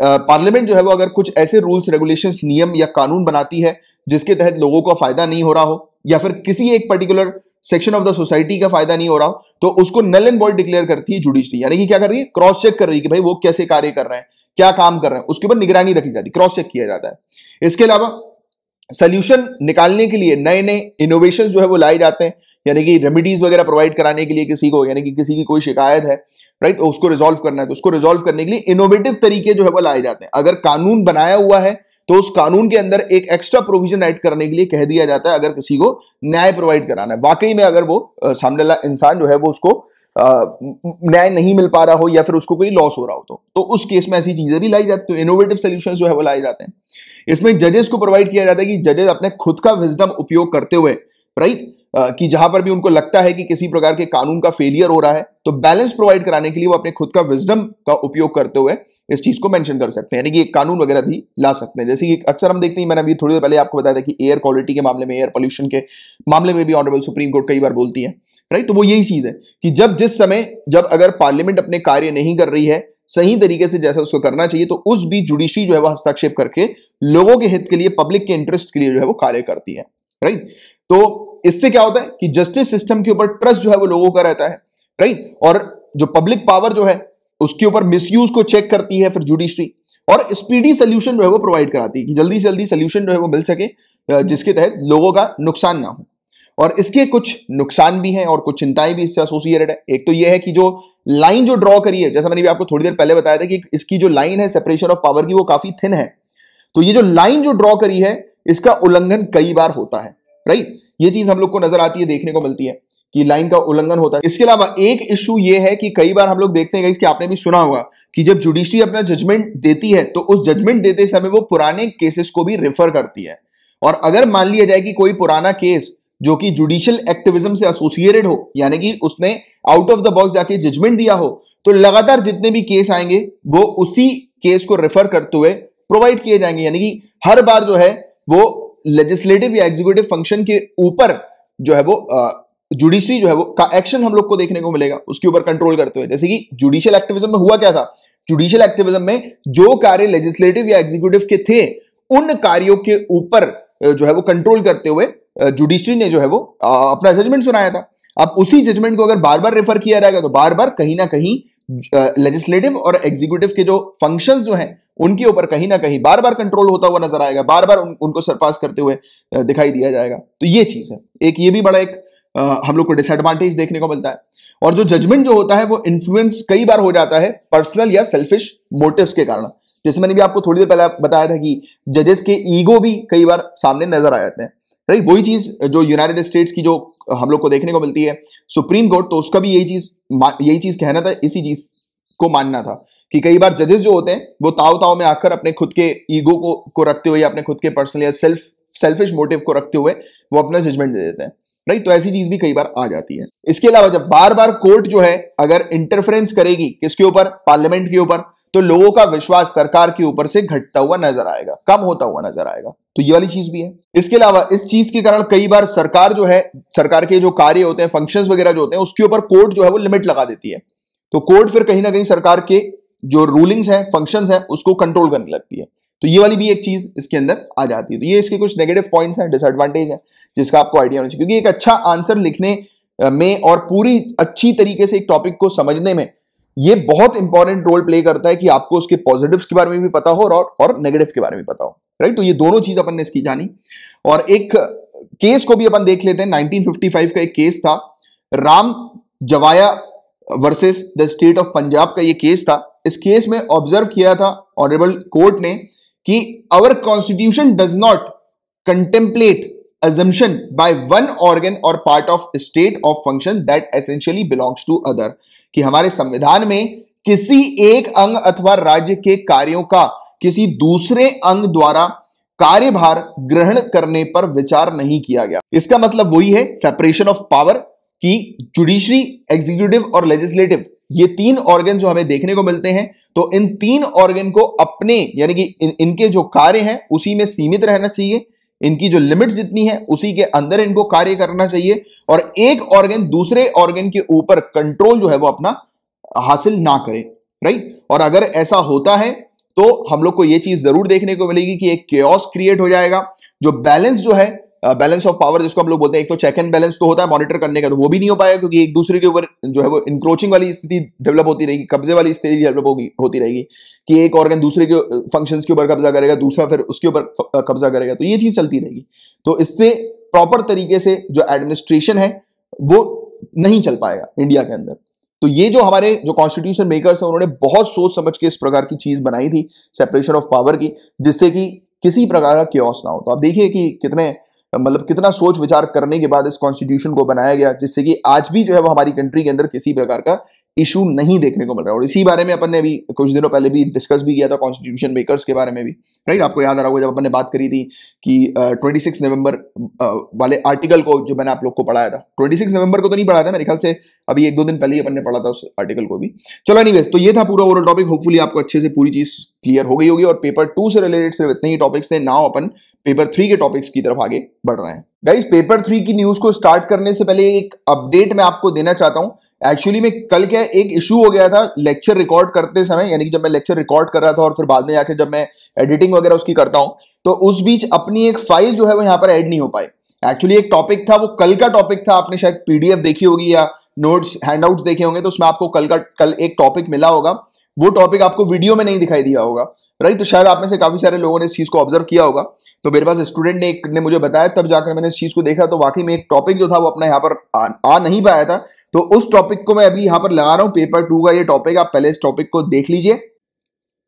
पार्लियामेंट जो है वो अगर कुछ ऐसे रूल्स रेगुलेशन नियम या कानून बनाती है जिसके तहत लोगों को फ़ायदा नहीं हो रहा हो या फिर किसी एक particular section of the society का फ़ायदा नहीं हो रहा हो तो उसको नल एंड बॉय डिक्लेयर करती है जुडिशरी यानी कि क्या कर रही है? क्रॉस चेक कर रही है कि भाई वो कैसे कार्य कर रहे हैं, क्या काम कर रहे हैं, उसके ऊपर निगरानी रखी जाती है क्रॉस चेक किया जाता है। इसके अलावा सोल्यूशन निकालने के लिए नए नए इनोवेशन जो है वो लाए जाते हैं। यानी कि रेमिडीज वगैरह प्रोवाइड कराने के लिए किसी को, यानी कि किसी की कोई शिकायत है राइट तो उसको रिजोल्व करना है। तो उसको रिजोल्व करने के लिए इनोवेटिव तरीके जो है वो लाए जाते हैं। अगर कानून बनाया हुआ है तो उस कानून के अंदर एक एक्स्ट्रा प्रोविज़न ऐड करने के लिए कह दिया जाता है, अगर किसी को न्याय प्रोवाइड कराना है। वाकई में अगर वो सामने वाला इंसान जो है वो उसको न्याय नहीं मिल पा रहा हो या फिर उसको कोई लॉस हो रहा हो तो। तो उस केस में ऐसी चीज़ें भी लाई जाती है इनोवेटिव सोल्यूशन जो है वो लाए जाते हैं। इसमें जजेस को प्रोवाइड किया जाता है कि जजेस अपने खुद का विजडम उपयोग करते हुए राइट कि जहाँ पर भी उनको लगता है कि किसी प्रकार के कानून का फेलियर हो रहा है तो बैलेंस प्रोवाइड कराने के लिए वो अपने खुद का विजडम का उपयोग करते हुए इस चीज़ को मेंशन कर सकते हैं। यानी कि एक कानून वगैरह भी ला सकते हैं। जैसे कि अक्सर हम देखते हैं, मैंने अभी थोड़ी देर पहले आपको बताया था कि एयर क्वालिटी के मामले में एयर पोल्यूशन के मामले में भी ऑनरेबल सुप्रीम कोर्ट कई बार बोलती है राइट तो वो यही चीज़ है कि जब जिस समय जब अगर पार्लियामेंट अपने कार्य नहीं कर रही है, सही तरीके से जैसा उसको करना चाहिए तो उस भी जुडिशरी जो है वो हस्तक्षेप करके लोगों के हित के लिए पब्लिक के इंटरेस्ट के लिए जो है वो कार्य करती है राइट तो इससे क्या होता है कि जस्टिस सिस्टम के ऊपर ट्रस्ट जो है वो लोगों का रहता है राइट और जो पब्लिक पावर जो है, उसके ऊपर मिसयूज को चेक करती है फिर जुडिशरी और स्पीडी सोल्यूशन जो है वो प्रोवाइड कराती है कि जल्दी से जल्दी सोल्यूशन जो है वो मिल सके जिसके तहत लोगों का नुकसान ना हो। और इसके कुछ नुकसान भी हैं और कुछ चिंताएँ भी इससे एसोसिएटेड है। एक तो ये है कि जो लाइन जो ड्रॉ करी है, जैसा मैंने भी आपको थोड़ी देर पहले बताया था कि इसकी जो लाइन है सेपरेशन ऑफ़ पावर की, वो काफ़ी थिन है। तो ये जो लाइन जो ड्रॉ करी है, इसका उल्लंघन कई बार होता है राइट ये चीज़ हम लोग को नज़र आती है, देखने को मिलती है कि लाइन का उल्लंघन होता है। इसके अलावा एक इशू ये है कि कई बार हम लोग देखते हैं कि आपने भी सुना होगा कि जब जुडिशरी अपना जजमेंट देती है तो उस जजमेंट देते समय वो पुराने केसेस को भी रेफर करती है। और अगर मान लिया जाए कि कोई पुराना केस जो कि जुडिशियल एक्टिविज्म से एसोसिएटेड हो, यानी कि उसने आउट ऑफ़ द बॉक्स जाके जजमेंट दिया हो तो लगातार जितने भी केस आएँगे, वो उसी केस को रेफर करते हुए प्रोवाइड किए जाएँगे। यानी कि हर बार जो है, वो लेजिस्लेटिव या एग्जीक्यूटिव फ़ंक्शन के ऊपर जो है वो जुडिशरी जो है वो, का एक्शन हम लोग को देखने को मिलेगा। उसके ऊपर कंट्रोल करते हुए। जैसे कि जुडिशियल एक्टिविज्म में हुआ क्या था? जुडिशियल एक्टिविज्म में जो कार्य लेजिस्लेटिव या एग्जीक्यूटिव के थे, उन कार्यों के ऊपर जो है वो कंट्रोल करते हुए जुडिशरी ने जो है वो अपना जजमेंट सुनाया था। अब उसी जजमेंट को अगर बार बार रेफर किया जाएगा तो बार बार कहीं ना कहीं लेजिस्लेटिव और एग्जीक्यूटिव के जो फ़ंक्शंस जो हैं उनके ऊपर कहीं ना कहीं बार बार कंट्रोल होता हुआ नज़र आएगा बार बार उन, उनको सरपास करते हुए दिखाई दिया जाएगा। तो ये चीज़ है। एक ये भी बड़ा एक हम लोग को डिसएडवांटेज देखने को मिलता है। और जो जजमेंट जो होता है वो इन्फ्लुएंस कई बार हो जाता है पर्सनल या सेल्फिश मोटिव्स के कारण। जैसे मैंने भी आपको थोड़ी देर पहले बताया था कि जजेस के ईगो भी कई बार सामने नज़र आ जाते हैं। राइट? वही चीज़ जो यूनाइटेड स्टेट्स की जो हम लोग को देखने को मिलती है। सुप्रीम कोर्ट तो उसका भी यही चीज़ यही चीज़ कहना था, इसी चीज़ को मानना था कि कई बार जजेस जो होते हैं, वो ताव ताव में आकर अपने खुद के ईगो को को रखते हुए या अपने खुद के पर्सनल या सेल्फ सेल्फिश मोटिव को रखते हुए वो अपना जजमेंट दे देते हैं। राइट तो ऐसी चीज़ भी कई बार आ जाती है। इसके अलावा जब बार बार कोर्ट जो है, अगर इंटरफेरेंस करेगी, किसके ऊपर? पार्लियामेंट के ऊपर। तो लोगों का विश्वास सरकार के ऊपर से घटता हुआ नज़र आएगा, कम होता हुआ नज़र आएगा। तो ये वाली चीज़ भी है। इसके अलावा, इस चीज़ के कारण कई बार सरकार जो है, सरकार के जो कार्य होते हैं फ़ंक्शंस वगैरह जो होते हैं, उसके ऊपर कोर्ट जो है, वो लिमिट लगा देती है। तो कोर्ट फिर कहीं ना कहीं सरकार के जो रूलिंग्स हैं फ़ंक्शंस हैं, उसको कंट्रोल करने लगती है। तो ये वाली भी एक चीज़ इसके अंदर आ जाती है। तो ये इसके कुछ नेगेटिव पॉइंट्स हैं डिसएडवांटेज है, जिसका आपको आइडिया होना चाहिए। क्योंकि एक अच्छा आंसर लिखने में और पूरी अच्छी तरीके से एक टॉपिक को समझने में ये बहुत इंपॉर्टेंट रोल प्ले करता है कि आपको उसके पॉजिटिव्स के बारे में भी पता हो और, और नेगेटिव के बारे में पता हो। राइट तो ये दोनों चीज़ अपन ने इसकी जानी। और एक केस को भी अपन देख लेते हैं। 1955 का एक केस था। Ram Jawaya versus the state of Punjab का ये केस था। इस केस में ऑब्ज़र्व किया था ऑनरेबल कोर्ट ने कि our constitution does not contemplate assumption by one organ or part of state of function that essentially belongs to other कि हमारे संविधान में किसी एक अंग अथवा राज्य के कार्यों का किसी दूसरे अंग द्वारा कार्यभार ग्रहण करने पर विचार नहीं किया गया। इसका मतलब वही है सेपरेशन ऑफ़ पावर कि जुडिशरी एग्जीक्यूटिव और लेजिस्लेटिव ये तीन ऑर्गन जो हमें देखने को मिलते हैं तो इन तीन ऑर्गन को अपने यानी कि इन, इनके जो कार्य हैं उसी में सीमित रहना चाहिए। इनकी जो लिमिट जितनी है, उसी के अंदर इनको कार्य करना चाहिए और एक ऑर्गेन दूसरे ऑर्गेन के ऊपर कंट्रोल जो है वो अपना हासिल ना करे राइट और अगर ऐसा होता है तो हम लोग को यह चीज़ ज़रूर देखने को मिलेगी कि एक क्योस क्रिएट हो जाएगा, जो बैलेंस जो है बैलेंस ऑफ़ पावर जिसको हम लोग बोलते हैं, एक तो चेक एंड बैलेंस तो होता है मॉनिटर करने का तो वो भी नहीं हो पाएगा, क्योंकि एक दूसरे के ऊपर जो है वो इंक्रोचिंग वाली स्थिति डेवलप होती रहेगी, कब्जे वाली स्थिति डेवलप होगी, होती रहेगी, कि एक ऑर्गन दूसरे के फ़ंक्शंस के ऊपर कब्जा करेगा, दूसरा फिर उसके ऊपर कब्जा करेगा तो ये चीज़ चलती रहेगी। तो इससे प्रॉपर तरीके से जो एडमिनिस्ट्रेशन है, वो नहीं चल पाएगा इंडिया के अंदर। तो ये जो हमारे, जो कॉन्स्टिट्यूशन मेकर्स हैं, उन्होंने बहुत सोच समझ के इस प्रकार की चीज़ बनाई थी सेपरेशन ऑफ़ पावर की, जिससे कि किसी प्रकार का क्योस ना हो। तो आप देखिए कि कितने मतलब कितना सोच विचार करने के बाद इस कॉन्स्टिट्यूशन को बनाया गया, जिससे कि आज भी जो है वो हमारी कंट्री के अंदर किसी प्रकार का इशू नहीं देखने को मिल रहा है। और इसी बारे में अपन ने अभी कुछ दिनों पहले भी डिस्कस भी किया था कॉन्स्टिट्यूशन मेकर्स के बारे में भी राइट आपको याद आ रहा होगा जब अपन ने बात करी थी कि ट्वेंटी सिक्स नवंबर वाले आर्टिकल को जो मैंने आप लोग को पढ़ाया था। ट्वेंटी सिक्स नवंबर को तो नहीं पढ़ाया था मेरे ख्याल से, अभी एक दो दिन पहले ही अपन ने पढ़ा था उस आर्टिकल को भी। चलो नहीं तो ये था पूरा ओवरऑल टॉपिक होपफुली आपको अच्छे से पूरी चीज़ क्लियर हो गई होगी और पेपर टू से रिलेटेड सिर्फ़ इतने ही टॉपिक्स थे। नाउ अपन पेपर थ्री के टॉपिक्स की तरफ़ आगे बढ़ रहे हैं। गाइस पेपर थ्री की न्यूज़ को स्टार्ट करने से पहले एक अपडेट मैं आपको देना चाहता हूँ। एक्चुअली में कल क्या एक इशू हो गया था लेक्चर रिकॉर्ड करते समय, यानी कि जब मैं लेक्चर रिकॉर्ड कर रहा था और फिर बाद में जाकर जब मैं एडिटिंग वगैरह उसकी करता हूँ तो उस बीच अपनी एक फ़ाइल जो है वो यहाँ पर ऐड नहीं हो पाई। एक्चुअली एक टॉपिक था, वो कल का टॉपिक था, आपने शायद पीडीएफ देखी होगी या नोट्स हैंडआउट्स देखे होंगे तो उसमें आपको कल का, कल एक टॉपिक मिला होगा। वो टॉपिक आपको वीडियो में नहीं दिखाई दिया होगा। राइट तो शायद आप में से काफ़ी सारे लोगों ने इस चीज़ को ऑब्ज़र्व किया होगा। तो मेरे पास स्टूडेंट ने एक ने मुझे बताया तब जाकर मैंने इस चीज़ को देखा तो वाकई में एक टॉपिक जो था वो अपना यहाँ पर आ, आ नहीं पाया था। तो उस टॉपिक को मैं अभी यहाँ पर लगा रहा हूँ पेपर टू का ये टॉपिक आप पहले इस टॉपिक को देख लीजिए।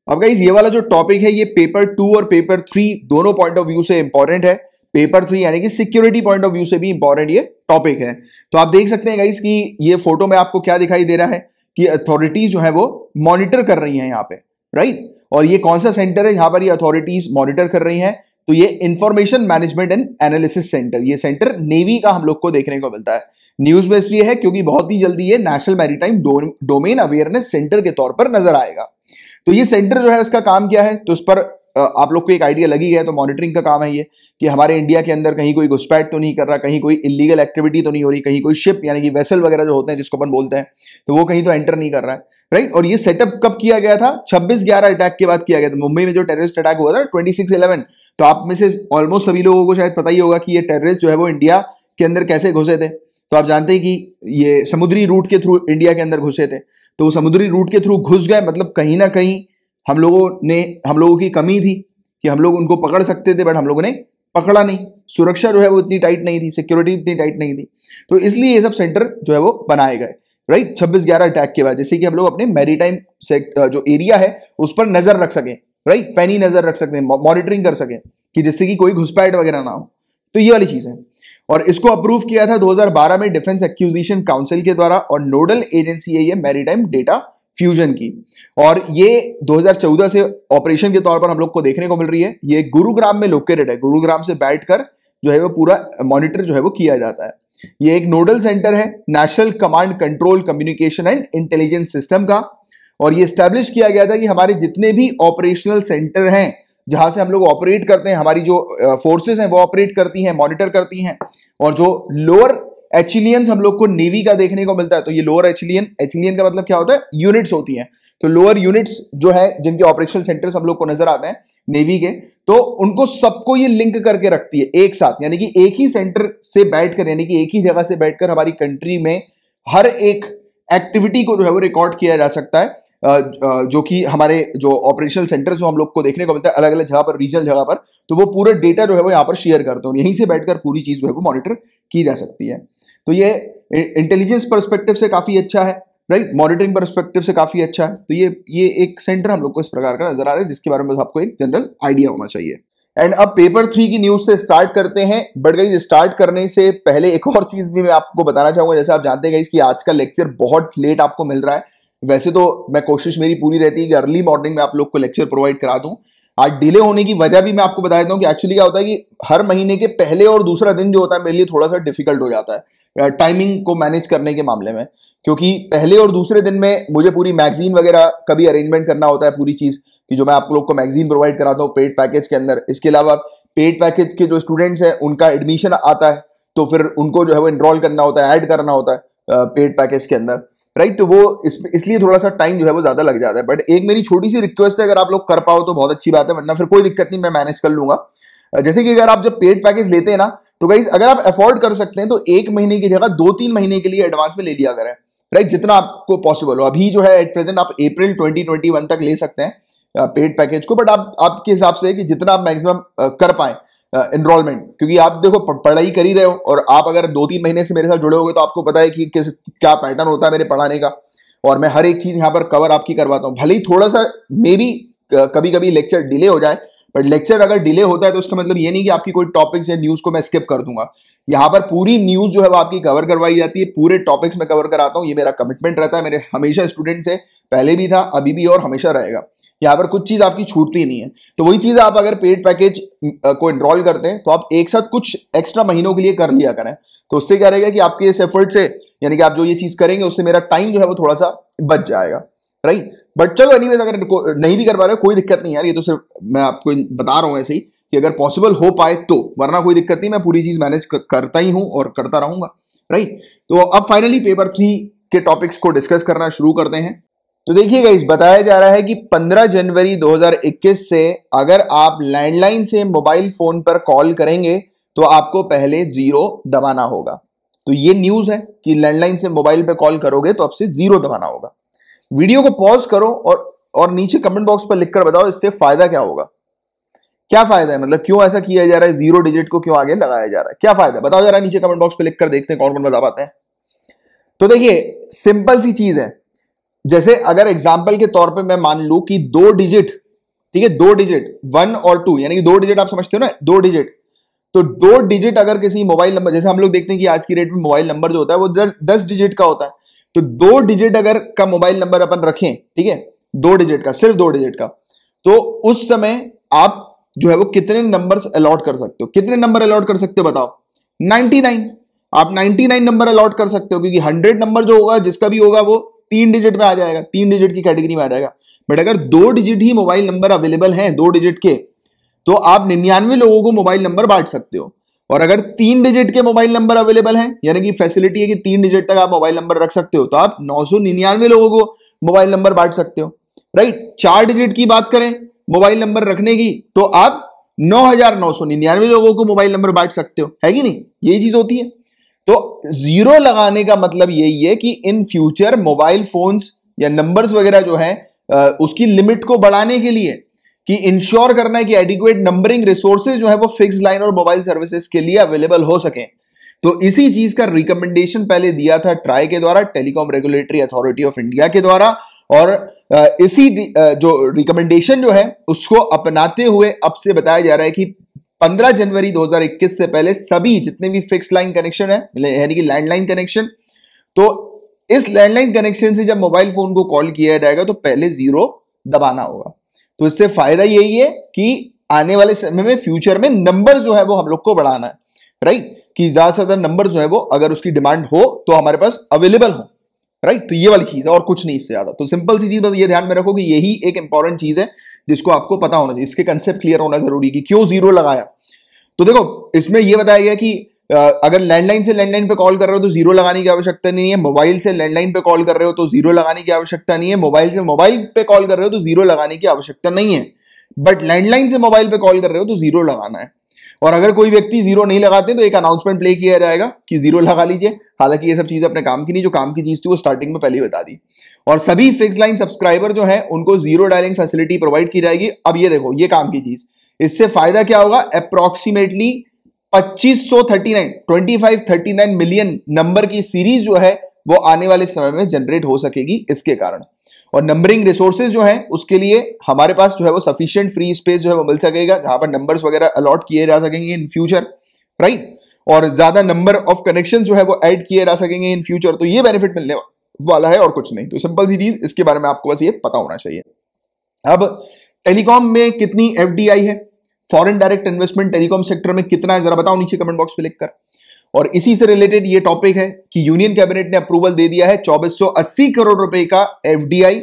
अब गाइज़ ये वाला जो टॉपिक है ये पेपर टू और पेपर थ्री दोनों पॉइंट ऑफ़ व्यू से इंपॉर्टेंट है। पेपर थ्री यानी कि सिक्योरिटी पॉइंट ऑफ़ व्यू से भी इंपॉर्टेंट ये टॉपिक है। तो आप देख सकते हैं गाइज़ कि ये फ़ोटो में आपको क्या दिखाई दे रहा है कि अथॉरिटीज जो है वो मॉनिटर कर रही हैं यहाँ पे राइट और ये कौन सा सेंटर है? यहाँ पर ये अथॉरिटीज मॉनिटर कर रही हैं। तो ये information management and analysis centre ये सेंटर नेवी का हम लोग को देखने को मिलता है। न्यूज़ में इसलिए है क्योंकि बहुत ही जल्दी ये national maritime domain awareness centre के तौर पर नज़र आएगा। तो ये सेंटर जो है उसका काम क्या है? तो उस पर आप लोग को एक आइडिया लगी गया तो मॉनिटरिंग का काम है ये, कि हमारे इंडिया के अंदर कहीं कोई घुसपैठ तो नहीं कर रहा, कहीं कोई इलीगल एक्टिविटी तो नहीं हो रही, कहीं कोई शिप यानी कि वेसल वगैरह जो होते हैं, जिसको अपन बोलते हैं तो वो कहीं तो एंटर नहीं कर रहा है राइट और ये सेटअप कब किया गया था? छब्बीस ग्यारह अटैक के बाद किया गया था। मुंबई में जो टेररिस्ट अटैक हुआ था ट्वेंटी तो आप में से ऑलमोस्ट सभी लोगों को शायद पता ही होगा कि ये टेररिस्ट जो है वो इंडिया के अंदर कैसे घुसे थे। तो आप जानते हैं कि ये समुद्री रूट के थ्रू इंडिया के अंदर घुसे थे तो वो समुद्री रूट के थ्रू घुस गए मतलब कहीं ना कहीं हम लोगों ने, हम लोगों की कमी थी कि हम लोग उनको पकड़ सकते थे बट हम लोगों ने पकड़ा नहीं। सुरक्षा जो है वो इतनी टाइट नहीं थी सिक्योरिटी इतनी टाइट नहीं थी। तो इसलिए ये सब सेंटर जो है वो बनाए गए। राइट छब्बीस ग्यारह अटैक के बाद, जैसे कि हम लोग अपने मेरीटाइम जो एरिया है, उस पर नज़र रख सकें। राइट पैनी नज़र रख सकते हैं मॉनिटरिंग कर सकें कि जिससे कि कोई घुसपैठ वगैरह ना हो। तो ये वाली चीज़ है। और इसको अप्रूव किया था 2012 में डिफेंस एक्यूजिशन काउंसिल के द्वारा और नोडल एजेंसी है ये मैरीटाइम डेटा फ्यूजन की। और ये 2014 से ऑपरेशन के तौर पर हम लोग को देखने को मिल रही है। ये गुरुग्राम में लोकेटेड है। गुरुग्राम से बैठकर जो है वो पूरा मॉनिटर जो है वो किया जाता है। ये एक नोडल सेंटर है। National command control communication and intelligence system का। और ये स्टैब्लिश किया गया था कि हमारे जितने भी ऑपरेशनल सेंटर हैं, जहाँ से हम लोग ऑपरेट करते हैं, हमारी जो फोर्सेस हैं, वो ऑपरेट करती हैं मॉनिटर करती हैं। और जो लोअर एचिलियंस हम लोग को नेवी का देखने को मिलता है तो ये लोअर एचिलियन एचिलियन का मतलब क्या होता है? यूनिट्स होती हैं। तो लोअर यूनिट्स जो है, जिनके ऑपरेशनल सेंटर्स हम लोग को नज़र आते हैं, नेवी के तो उनको सबको ये लिंक करके रखती है, एक साथ। यानी कि एक ही सेंटर से बैठकर, यानी कि एक ही जगह से बैठकर हमारी कंट्री में हर एक एक्टिविटी को जो है वो रिकॉर्ड किया जा सकता है। जो कि हमारे जो ऑपरेशनल सेंटर जो हम लोग को देखने को मिलता है अलग अलग जगह पर रीजनल जगह पर तो वो पूरा डेटा जो है वो यहाँ पर शेयर करते हैं। यहीं से बैठकर पूरी चीज़ जो है वो मॉनिटर की जा सकती है। तो ये इंटेलिजेंस परस्पेक्टिव से काफ़ी अच्छा है राइट मॉनिटरिंग परस्पेक्टिव से काफ़ी अच्छा है। तो ये ये एक सेंटर हम लोग को इस प्रकार का नज़र आ रहा है, जिसके बारे में आपको एक जनरल आइडिया होना चाहिए। एंड अब पेपर थ्री की न्यूज़ से स्टार्ट करते हैं। बट गई स्टार्ट करने से पहले एक और चीज़ भी मैं आपको बताना चाहूँगा, जैसे आप जानते हैं कि आज का लेक्चर बहुत लेट आपको मिल रहा है। वैसे तो मैं कोशिश मेरी पूरी रहती है कि अर्ली मॉर्निंग में आप लोग को लेक्चर प्रोवाइड करा दूँ। आज डिले होने की वजह भी मैं आपको बता देता हूँ कि एक्चुअली क्या होता है कि हर महीने के पहले और दूसरा दिन जो होता है, मेरे लिए थोड़ा सा डिफ़िकल्ट हो जाता है टाइमिंग को मैनेज करने के मामले में। क्योंकि पहले और दूसरे दिन में मुझे पूरी मैगजीन वगैरह का भी अरेंजमेंट करना होता है, पूरी चीज़, कि जो मैं आप लोग को मैगजीन प्रोवाइड कराता हूँ पेड पैकेज के अंदर। इसके अलावा पेड पैकेज के जो स्टूडेंट्स हैं, उनका एडमिशन आता है तो फिर उनको जो है वो इनरोल करना होता है ऐड करना होता है पेड पैकेज के अंदर। राइट तो वो इस, इसलिए थोड़ा सा टाइम जो है वो ज़्यादा लग जाता है। बट एक मेरी छोटी सी रिक्वेस्ट है अगर आप लोग कर पाओ तो बहुत अच्छी बात है वरना फिर कोई दिक्कत नहीं मैं मैनेज कर लूँगा। जैसे कि अगर आप जब पेड पैकेज लेते हैं ना तो गाइज़ अगर आप अफोर्ड कर सकते हैं तो एक महीने की जगह दो तीन महीने के लिए एडवांस में ले लिया करें। राइट जितना आपको पॉसिबल हो। अभी जो है एट प्रेजेंट आप अप्रैल 2021 तक ले सकते हैं पेड पैकेज को। बट आप आपके हिसाब से कि जितना आप मैक्सिमम कर पाए इनरोलमेंट क्योंकि आप देखो पढ़ाई कर ही रहे हो और आप अगर दो तीन महीने से मेरे साथ जुड़े होगे तो आपको पता है कि किस, क्या पैटर्न होता है मेरे पढ़ाने का। और मैं हर एक चीज़ यहाँ पर कवर आपकी करवाता हूँ। भले ही थोड़ा सा मे भी कभी कभी लेक्चर डिले हो जाए बट लेक्चर अगर डिले होता है तो उसका मतलब ये नहीं कि आपकी कोई टॉपिक्स या न्यूज़ को मैं स्किप कर दूँगा। यहाँ पर पूरी न्यूज़ जो है वो आपकी कवर करवाई जाती है। पूरे टॉपिक्स में कवर कराता हूँ। ये मेरा कमिटमेंट रहता है। मेरे हमेशा स्टूडेंट से पहले भी था, अभी भी और हमेशा रहेगा। यहाँ पर कुछ चीज़ आपकी छूटती नहीं है। तो वही चीज़ आप अगर पेड पैकेज को एनरोल करते हैं तो आप एक साथ कुछ एक्स्ट्रा महीनों के लिए कर लिया करें। तो उससे क्या रहेगा कि आपके इस एफर्ट से, यानी कि आप जो ये चीज़ करेंगे, उससे मेरा टाइम जो है वो थोड़ा सा बच जाएगा। राइट बट चलो एनीवेज अगर नहीं भी कर पा रहे कोई दिक्कत नहीं यार। ये तो सिर्फ़ मैं आपको बता रहा हूँ ऐसे ही कि अगर पॉसिबल हो पाए तो वरना कोई दिक्कत नहीं, मैं पूरी चीज़ मैनेज करता ही हूँ और करता रहूँगा। राइट तो अब फाइनली पेपर थ्री के टॉपिक्स को डिस्कस करना शुरू करते हैं। तो देखिएगा, इस बताया जा रहा है कि 15 जनवरी 2021 से अगर आप लैंडलाइन से मोबाइल फ़ोन पर कॉल करेंगे तो आपको पहले ज़ीरो दबाना होगा। तो ये न्यूज़ है कि लैंडलाइन से मोबाइल पे कॉल करोगे तो आपसे ज़ीरो दबाना होगा। वीडियो को पॉज करो और और नीचे कमेंट बॉक्स पर लिखकर बताओ, इससे फ़ायदा क्या होगा। क्या फ़ायदा है? मतलब क्यों ऐसा किया जा रहा है? ज़ीरो डिजिट को क्यों आगे लगाया जा रहा है? क्या फ़ायदा? बताओ जरा नीचे कमेंट बॉक्स पे लिखकर देखते हैं कौन कौन बता पाते हैं। तो देखिए, सिंपल सी चीज़ है। जैसे अगर एग्ज़ाम्पल के तौर पे मैं मान लू कि दो डिजिट ठीक है, दो डिजिट वन और टू यानी कि दो डिजिट आप समझते हो ना, दो डिजिट तो दो डिजिट अगर किसी मोबाइल नंबर जैसे हम लोग देखते हैं कि आज की डेट में मोबाइल नंबर जो होता है वो दस डिजिट का होता है तो दो डिजिट अगर का मोबाइल नंबर अपन रखें, ठीक है, दो डिजिट का, सिर्फ़ दो डिजिट का तो उस समय आप जो है वो कितने नंबर्स अलॉट कर सकते हो, कितने नंबर अलॉट कर सकते हो बताओ 99 आप 99 नंबर अलॉट कर सकते हो, क्योंकि 100 नंबर जो होगा, जिसका भी होगा वो तीन डिजिट में आ जाएगा, तीन डिजिट की कैटेगरी में आ जाएगा। बट अगर दो डिजिट ही मोबाइल नंबर अवेलेबल हैं, दो डिजिट के तो आप निन्यानवे लोगों को मोबाइल नंबर बांट सकते हो। और अगर तीन डिजिट के मोबाइल नंबर अवेलेबल हैं, यानी कि फैसिलिटी है कि तीन डिजिट तक आप मोबाइल नंबर रख सकते हो तो आप नौ सौ निन्यानवे लोगों को मोबाइल नंबर बांट सकते हो। राइट चार डिजिट की बात करें मोबाइल नंबर रखने की तो आप नौ हज़ार नौ सौ निन्यानवे लोगों को मोबाइल नंबर बांट सकते हो। है कि नहीं? यही चीज़ होती है। तो ज़ीरो लगाने का मतलब यही है कि इन फ्यूचर मोबाइल फोन्स या नंबर्स वगैरह जो है उसकी लिमिट को बढ़ाने के लिए कि इंश्योर करना है कि एडिक्वेट नंबरिंग रिसोर्सेज जो है, वो फिक्स लाइन और मोबाइल सर्विसेज़ के लिए अवेलेबल हो सके। तो इसी चीज़ का रिकमेंडेशन पहले दिया था ट्राई के द्वारा telecom regulatory authority of India के द्वारा, और इसी जो रिकमेंडेशन जो है, उसको अपनाते हुए अब से बताया जा रहा है कि 15 जनवरी 2021 से पहले सभी जितने भी फिक्स लाइन कनेक्शन है यानी कि लैंडलाइन कनेक्शन तो इस लैंडलाइन कनेक्शन से जब मोबाइल फ़ोन को कॉल किया जाएगा तो पहले ज़ीरो दबाना होगा। तो इससे फ़ायदा यही है कि आने वाले समय में फ्यूचर में नंबर जो है वो हम लोग को बढ़ाना है राइट कि ज़्यादा से ज़्यादा नंबर जो है वो अगर उसकी डिमांड हो तो हमारे पास अवेलेबल हो। राइट तो ये वाली चीज़ है और कुछ नहीं इससे ज़्यादा। तो सिंपल सी चीज़ बस ये ध्यान में रखो कि यही एक इंपॉर्टेंट चीज़ है जिसको आपको पता होना चाहिए। इसके कंसेप्ट क्लियर होना ज़रूरी कि क्यों ज़ीरो लगाया। तो देखो, इसमें यह बताया गया कि अगर लैंडलाइन से लैंडलाइन पे कॉल कर रहे हो तो ज़ीरो लगाने की आवश्यकता नहीं है। मोबाइल से लैंडलाइन पे कॉल कर रहे हो तो ज़ीरो लगाने की आवश्यकता नहीं है। मोबाइल से मोबाइल पे कॉल कर रहे हो तो ज़ीरो लगाने की आवश्यकता नहीं है। बट लैंडलाइन से मोबाइल पे कॉल कर रहे हो तो ज़ीरो लगाना है। और अगर कोई व्यक्ति ज़ीरो नहीं लगाते तो एक अनाउंसमेंट प्ले किया जाएगा कि ज़ीरो लगा लीजिए। हालाँकि ये सब चीज़ें अपने काम की नहीं, जो काम की चीज़ थी, वो स्टार्टिंग में पहले ही बता दी। और सभी फिक्स लाइन सब्सक्राइबर जो है, उनको ज़ीरो डायलिंग फैसिलिटी प्रोवाइड की जाएगी। अब ये देखो, ये काम की चीज़। इससे फ़ायदा क्या होगा? अप्रोक्सीमेटली 2539 2539 मिलियन नंबर की सीरीज़ जो है, वो आने वाले समय में जनरेट हो सकेगी इसके कारण। और नंबरिंग रिसोर्सेज जो है, उसके लिए हमारे पास जो है वो सफिशियंट फ्री स्पेस जो है वो मिल सकेगा, जहाँ पर नंबर्स वगैरह अलॉट किए जा सकेंगे इन फ्यूचर राइट और ज़्यादा नंबर ऑफ़ कनेक्शन जो है वो ऐड किए जा सकेंगे इन फ्यूचर तो ये बेनिफिट मिलने वाला है और कुछ नहीं। तो सिंपल सी चीज़, इसके बारे में आपको बस ये पता होना चाहिए। अब टेलीकॉम में कितनी एफडीआई है? Foreign direct investment telecom sector में कितना है? जरा बताओ नीचे कमेंट बॉक्स में लिखकर। और इसी से रिलेटेड ये टॉपिक है कि यूनियन कैबिनेट ने अप्रूवल दे दिया है 2480 करोड़ रुपए का FDI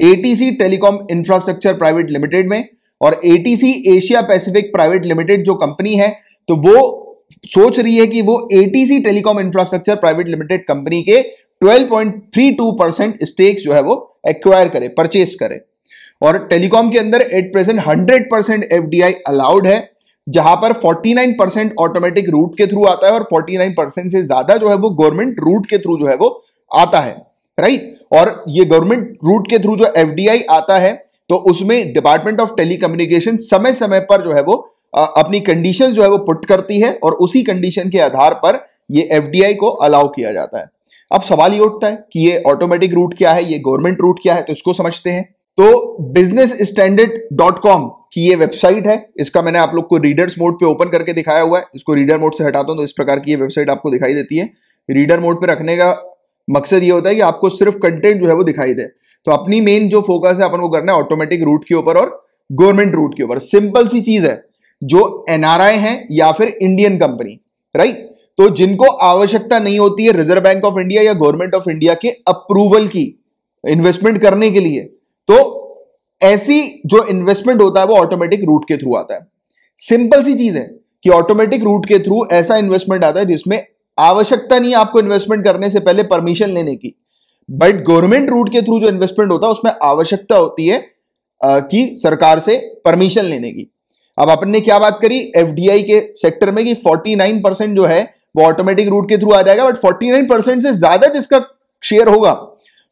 ATC telecom infrastructure private limited में और ATC Asia Pacific private limited जो कंपनी है तो वो सोच रही है कि वो ATC telecom infrastructure private limited company के 12.32 परसेंट स्टेक्स जो है वो एक्वायर करे परचेस करे। और टेलीकॉम के अंदर at present hundred percent F allowed है। जहाँ पर 49 परसेंट ऑटोमेटिक रूट के थ्रू आता है और 49 परसेंट से ज़्यादा जो है वो गवर्नमेंट रूट के थ्रू जो है वो आता है राइट और ये गवर्नमेंट रूट के थ्रू जो एफडीआई आता है तो उसमें डिपार्टमेंट ऑफ़ टेलीकम्युनिकेशन समय समय पर जो है वो अपनी कंडीशन जो है वो पुट करती है और उसी कंडीशन के आधार पर ये एफ़ को अलाउ किया जाता है। अब सवाल ये उठता है कि ये ऑटोमेटिक रूट क्या है, ये गवर्नमेंट रूट क्या है तो इसको समझते हैं। तो बिज़नेस स्टैंडर्ड डॉट कॉम की ये वेबसाइट है। इसका मैंने आप लोग को रीडर्स मोड पे ओपन करके दिखाया हुआ है। इसको रीडर मोड से हटाता हूँ तो इस प्रकार की ये वेबसाइट आपको दिखाई देती है। रीडर मोड पे रखने का मकसद ये होता है कि आपको सिर्फ़ कंटेंट जो है वो दिखाई दे। तो अपनी मेन जो फोकस है अपन को करना है ऑटोमेटिक रूट के ऊपर और गवर्नमेंट रूट के ऊपर। सिंपल सी चीज़ है, जो एनआरआई है या फिर इंडियन कंपनी राइट तो जिनको आवश्यकता नहीं होती है रिज़र्व बैंक ऑफ़ इंडिया या गवर्नमेंट ऑफ़ इंडिया के अप्रूवल की इन्वेस्टमेंट करने के लिए तो ऐसी जो इन्वेस्टमेंट होता है, वो ऑटोमेटिक रूट के थ्रू आता है। सिंपल सी चीज़ है कि ऑटोमेटिक रूट के थ्रू ऐसा इन्वेस्टमेंट आता है जिसमें आवश्यकता नहीं है आपको इन्वेस्टमेंट करने से पहले परमिशन लेने की। बट गवर्नमेंट रूट के थ्रू जो इन्वेस्टमेंट होता है, उसमें आवश्यकता होती है कि सरकार से परमिशन लेने की। अब अपन ने क्या बात करी? एफडीआई के सेक्टर में कि 49 परसेंट जो है, वो ऑटोमेटिक रूट के थ्रू आ जाएगा बट 49 परसेंट से ज़्यादा जिसका शेयर होगा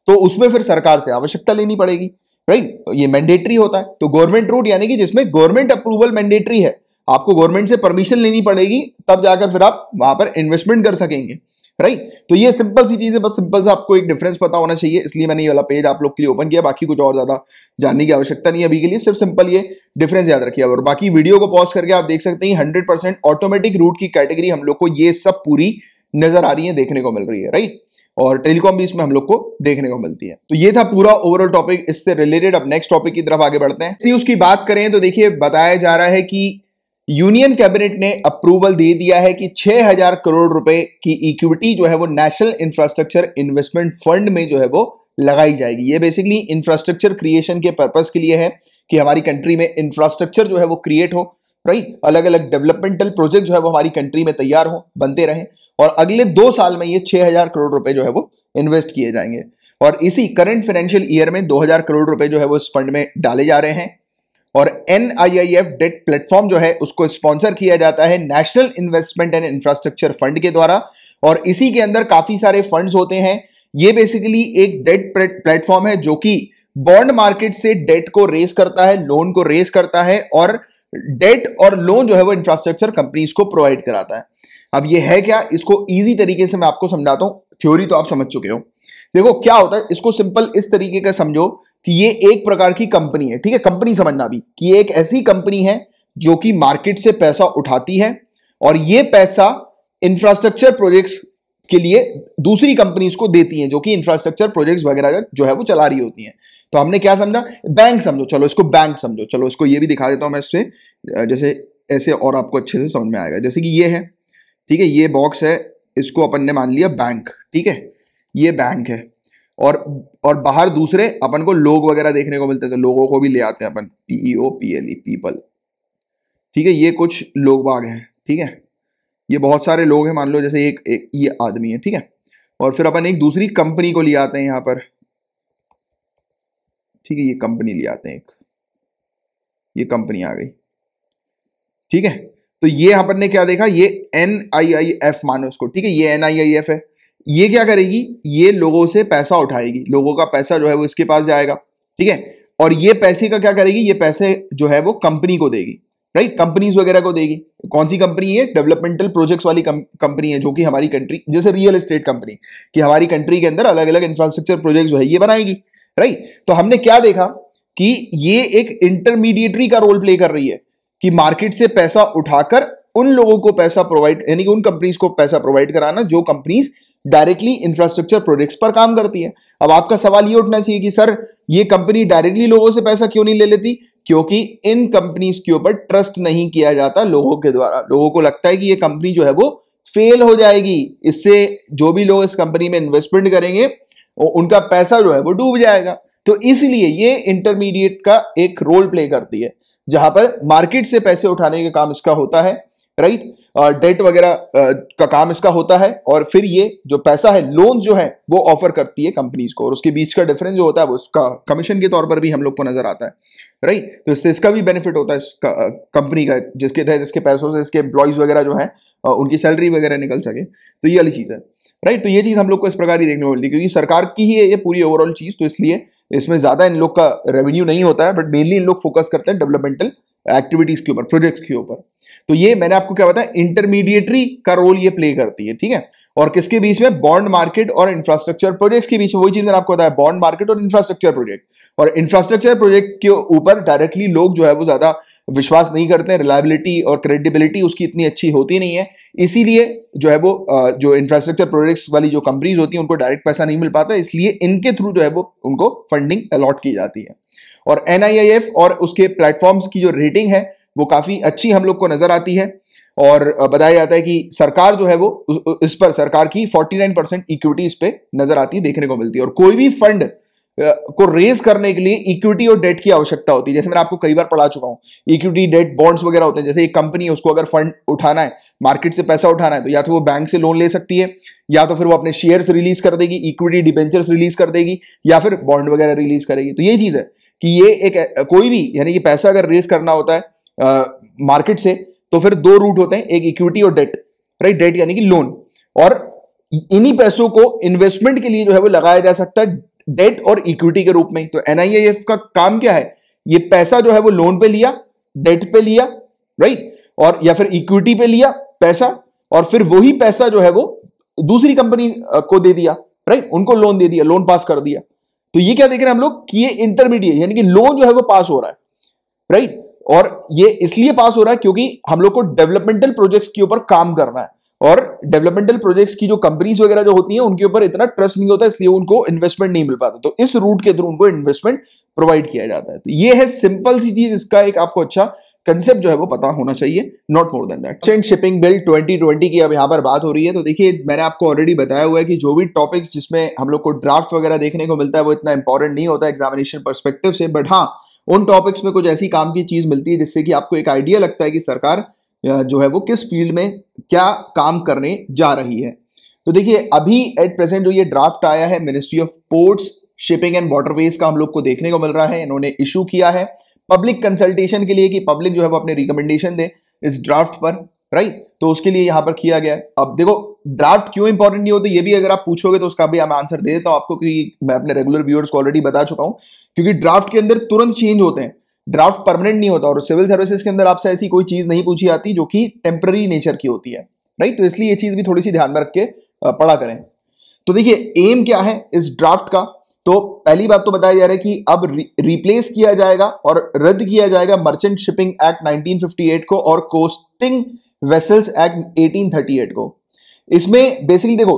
तो उसमें फिर सरकार से आवश्यकता लेनी पड़ेगी। राइट? ये मैंडेटरी होता है। तो गवर्नमेंट रूट यानी कि जिसमें गवर्नमेंट अप्रूवल मैंडेटरी है। आपको गवर्नमेंट से परमिशन लेनी पड़ेगी, तब जाकर फिर आप वहाँ पर इन्वेस्टमेंट कर सकेंगे। राइट? तो ये सिंपल सी चीज़ है, बस सिंपल से आपको एक डिफरेंस पता होना चाहिए। इसलिए मैंने ये वाला पेज आप लोग के लिए ओपन किया, बाकी कुछ और ज़्यादा जानने की आवश्यकता नहीं है अभी के लिए। सिर्फ़ सिंपल ये डिफरेंस याद रखिए। और बाकी वीडियो को पॉज करके आप देख सकते हैं हंड्रेड परसेंट ऑटोमेटिक रूट की कैटेगरी हम लोग को ये सब पूरी नज़र आ रही है, देखने को मिल रही है राइट और टेलीकॉम भी इसमें हम लोग को देखने को मिलती है। तो ये था पूरा ओवरऑल टॉपिक इससे रिलेटेड अब नेक्स्ट टॉपिक की तरफ़ आगे बढ़ते हैं। उसकी बात करें तो देखिए, बताया जा रहा है कि यूनियन कैबिनेट ने अप्रूवल दे दिया है कि 6000 करोड़ रुपए की इक्विटी जो है वो नेशनल इंफ्रास्ट्रक्चर इन्वेस्टमेंट फंड में जो है वो लगाई जाएगी। ये बेसिकली इंफ्रास्ट्रक्चर क्रिएशन के पर्पस के लिए है कि हमारी कंट्री में इंफ्रास्ट्रक्चर जो है वो क्रिएट हो। राइट अलग अलग डेवलपमेंटल प्रोजेक्ट जो है वो हमारी कंट्री में तैयार हो, बनते रहे और अगले दो साल में ये छह हज़ार करोड़ रुपए जो है वो इन्वेस्ट किए जाएँगे। और इसी करंट फाइनेंशियल ईयर में दो हज़ार करोड़ रुपए जो है वो इस फंड में डाले जा रहे हैं और एन डेट प्लेटफॉर्म जो है उसको स्पॉन्सर किया जाता है national investment and infrastructure fund के द्वारा और इसी के अंदर काफ़ी सारे फंड्स होते हैं। ये बेसिकली एक डेट प्लेटफॉर्म है जो कि बॉन्ड मार्केट से डेट को रेस करता है लोन को रेस करता है और डेट और लोन जो है वो इंफ्रास्ट्रक्चर कंपनीज़ को प्रोवाइड कराता है। अब ये है क्या? इसको इजी तरीके से मैं आपको समझाता हूँ। थ्योरी तो आप समझ चुके हो। देखो, क्या होता है? इसको सिंपल इस तरीके का समझो कि ये एक प्रकार की कंपनी है। ठीक है? कंपनी समझना भी कि एक ऐसी कंपनी है जो कि मार्केट से पैसा उठाती है और ये पैसा इंफ्रास्ट्रक्चर प्रोजेक्ट्स के लिए दूसरी कंपनीज़ को देती हैं, जो कि इंफ्रास्ट्रक्चर प्रोजेक्ट्स वगैरह जो है वो चला रही होती हैं। तो हमने क्या समझा? बैंक समझो। चलो इसको बैंक समझो। चलो इसको ये भी दिखा देता हूँ मैं इससे। जैसे ऐसे और आपको अच्छे से समझ में आएगा। जैसे कि ये है ठीक है ये बॉक्स है इसको अपन ने मान लिया बैंक ठीक है? ये बैंक है। और और बाहर दूसरे अपन को लोग वगैरह देखने को मिलते थे। लोगों को भी ले आते हैं अपन। पीईओ पीएलई पीपल ठीक है ये कुछ लोग बाग हैं ठीक है? ये बहुत सारे लोग हैं मान लो जैसे एक, एक ये आदमी है ठीक है? और फिर अपन एक दूसरी कंपनी को ले आते हैं यहाँ पर। ठीक है, ये कंपनी ले आते हैं एक। ये कंपनी आ गई। ठीक है? तो ये पर ने क्या देखा? ये एन आई आई एफ़ मानो उसको ठीक है, ये एन आई आई एफ़ है। ये क्या करेगी? ये लोगों से पैसा उठाएगी। लोगों का पैसा जो है वो इसके पास जाएगा। ठीक है? और ये पैसे का क्या करेगी? ये पैसे जो है वो कंपनी को देगी। राइट कंपनीज़ वगैरह को देगी। कौन सी कंपनी है? डेवलपमेंटल प्रोजेक्ट्स वाली कंपनी है, जो कि हमारी कंट्री जैसे रियल एस्टेट कंपनी कि हमारी कंट्री के अंदर अलग अलग इंफ्रास्ट्रक्चर प्रोजेक्ट जो है, ये बनाएगी। राइट? तो हमने क्या देखा कि ये एक इंटरमीडिएटरी का रोल प्ले कर रही है कि मार्केट से पैसा उठाकर उन लोगों को पैसा प्रोवाइड यानी कि उन कंपनीज़ को पैसा प्रोवाइड कराना जो कंपनीज़ डायरेक्टली इंफ्रास्ट्रक्चर प्रोजेक्ट्स पर काम करती है। अब आपका सवाल ये उठना चाहिए कि सर, ये कंपनी डायरेक्टली लोगों से पैसा क्यों नहीं ले लेती? क्योंकि इन कंपनीज़ के ऊपर ट्रस्ट नहीं किया जाता लोगों के द्वारा। लोगों को लगता है कि ये कंपनी जो है वो फेल हो जाएगी। इससे जो भी लोग इस कंपनी में इन्वेस्टमेंट करेंगे उनका पैसा जो है वो डूब जाएगा। तो इसलिए ये इंटरमीडिएट का एक रोल प्ले करती है, जहाँ पर मार्केट से पैसे उठाने का काम इसका होता है राइट डेट वगैरह का काम इसका होता है, और फिर ये जो पैसा है लोन जो है, वो ऑफ़र करती है कंपनीज़ को, और उसके बीच का डिफरेंस जो होता है, वो उसका कमीशन के तौर पर भी हम लोग को नज़र आता है राइट तो इससे इसका भी बेनिफिट होता है कंपनी का जिसके तहत इसके पैसों से इसके एम्प्लॉयज़ वगैरह जो है उनकी सैलरी वगैरह निकल सके। तो ये वाली चीज़ है। राइट तो ये चीज़ हम लोग को इस प्रकार ही देखने को मिलती है, क्योंकि सरकार की ही है ये पूरी ओवरऑल चीज़ तो इसलिए इसमें ज़्यादा इन लोग का रेवेन्यू नहीं होता है बट मेनली इन लोग फोकस करते हैं डेवलपमेंटल एक्टिविटीज़ के ऊपर प्रोजेक्ट्स के ऊपर। तो ये मैंने आपको क्या बताया इंटरमीडिएटरी का रोल ये प्ले करती है, ठीक है? और किसके बीच में? बॉन्ड मार्केट और इंफ्रास्ट्रक्चर प्रोजेक्ट्स के बीच में, वही चीज़ मैंने आपको बताया बॉन्ड मार्केट और इंफ्रास्ट्रक्चर प्रोजेक्ट और इंफ्रास्ट्रक्चर प्रोजेक्ट के ऊपर डायरेक्टली लोग जो है वो ज़्यादा विश्वास नहीं करते हैं रिलायबिलिटी और क्रेडिबिलिटी उसकी इतनी अच्छी होती नहीं है। इसीलिए जो है वो जो इंफ्रास्ट्रक्चर प्रोजेक्ट्स वाली जो कंपनीज़ होती हैं, उनको डायरेक्ट पैसा नहीं मिल पाता, इसलिए इनके थ्रू जो है वो, उनको फंडिंग अलॉट की जाती है। और एन और उसके प्लेटफॉर्म्स की जो रेटिंग है, वो काफ़ी अच्छी हम लोग को नज़र आती है। और बताया जाता है कि सरकार जो है वो इस पर सरकार की 49 परसेंट इक्विटी इस पर नज़र आती है देखने को मिलती है। और कोई भी फंड को रेज करने के लिए इक्विटी और डेट की आवश्यकता होती है। जैसे मैं आपको कई बार पढ़ा चुका हूँ इक्विटी डेट बॉन्ड्स वगैरह होते हैं। जैसे एक कंपनी है, उसको अगर फंड उठाना है मार्केट से पैसा उठाना है तो या तो वो बैंक से लोन ले सकती है, या तो फिर वो अपने शेयर्स रिलीज़ कर देगी इक्विटी डिबेंचर्स रिलीज़ कर देगी, या फिर बॉन्ड वगैरह रिलीज़ करेगी। तो ये चीज़ है कि ये एक कोई भी, यानी कि पैसा अगर रेज करना होता है मार्केट से तो फिर दो रूट होते हैं, एक इक्विटी और डेट राइट डेट यानी कि लोन और इन्हीं पैसों को इन्वेस्टमेंट के लिए जो है वो लगाया जा सकता है डेट और इक्विटी के रूप में तो एनआईएफ का काम क्या है? ये पैसा जो है वो लोन पे लिया, डेट पे लिया राइट और या फिर इक्विटी पे लिया पैसा, और फिर वही पैसा जो है वो दूसरी कंपनी को दे दिया राइट उनको लोन दे दिया, लोन पास कर दिया। तो ये क्या देख रहे हैं हम लोग कि ये इंटरमीडिएट यानी कि लोन जो है वो पास हो रहा है राइट और ये इसलिए पास हो रहा है क्योंकि हम लोग को डेवलपमेंटल प्रोजेक्ट्स के ऊपर काम करना है। और डेवलपमेंटल प्रोजेक्ट्स की जो कंपनीज़ वगैरह जो होती हैं, उनके ऊपर इतना ट्रस्ट नहीं होता, इसलिए उनको इन्वेस्टमेंट नहीं मिल पाता। तो इस रूट के थ्रू उनको इन्वेस्टमेंट प्रोवाइड किया जाता है। तो ये है सिंपल सी चीज़, इसका एक आपको अच्छा कंसेप्ट जो है वो पता होना चाहिए not more than that change shipping bill 2020 की अब यहाँ पर बात हो रही है तो देखिए, मैंने आपको ऑलरेडी बताया हुआ है कि जो भी टॉपिक्स जिसमें हम लोग को ड्राफ्ट वगैरह देखने को मिलता है, वो इतना इंपॉर्टेंट नहीं होता एग्जामिनेशन परस्पेक्टिव से। बट हाँ उन टॉपिक्स में कुछ ऐसी काम की चीज़ मिलती है जिससे कि आपको एक आइडिया लगता है कि सरकार जो है वो किस फ़ील्ड में क्या काम करने जा रही है। तो देखिए, अभी एट प्रेजेंट जो ये ड्राफ्ट आया है ministry of ports shipping and waterways का हम लोग को देखने को मिल रहा है। इन्होंने इशू किया है पब्लिक कंसल्टेशन के लिए कि पब्लिक जो है वो अपने रिकमेंडेशन दे इस ड्राफ्ट पर राइट तो उसके लिए यहाँ पर किया गया अब देखो ड्राफ्ट क्यों इंपॉर्टेंट नहीं होते, ये भी अगर आप पूछोगे तो उसका भी मैं आंसर दे देता हूँ आपको क्योंकि मैं अपने रेगुलर व्यूअर्स को ऑलरेडी बता चुका हूँ। क्योंकि ड्राफ्ट के अंदर तुरंत चेंज होते हैं। ड्राफ्ट परमानेंट नहीं होता और सिविल सर्विसेज़ के अंदर आपसे ऐसी कोई चीज़ नहीं पूछी जाती जो कि टेम्पररी नेचर की होती है राइट तो इसलिए ये चीज़ भी थोड़ी सी ध्यान में रख के पढ़ा करें। तो देखिए एम क्या है इस ड्राफ्ट का? तो पहली बात तो बताया जा रहा है कि अब रिप्लेस किया जाएगा और रद्द किया जाएगा मर्चेंट शिपिंग एक्ट 1958 को और कोस्टिंग वेसल्स एक्ट 1838 को। इसमें बेसिकली देखो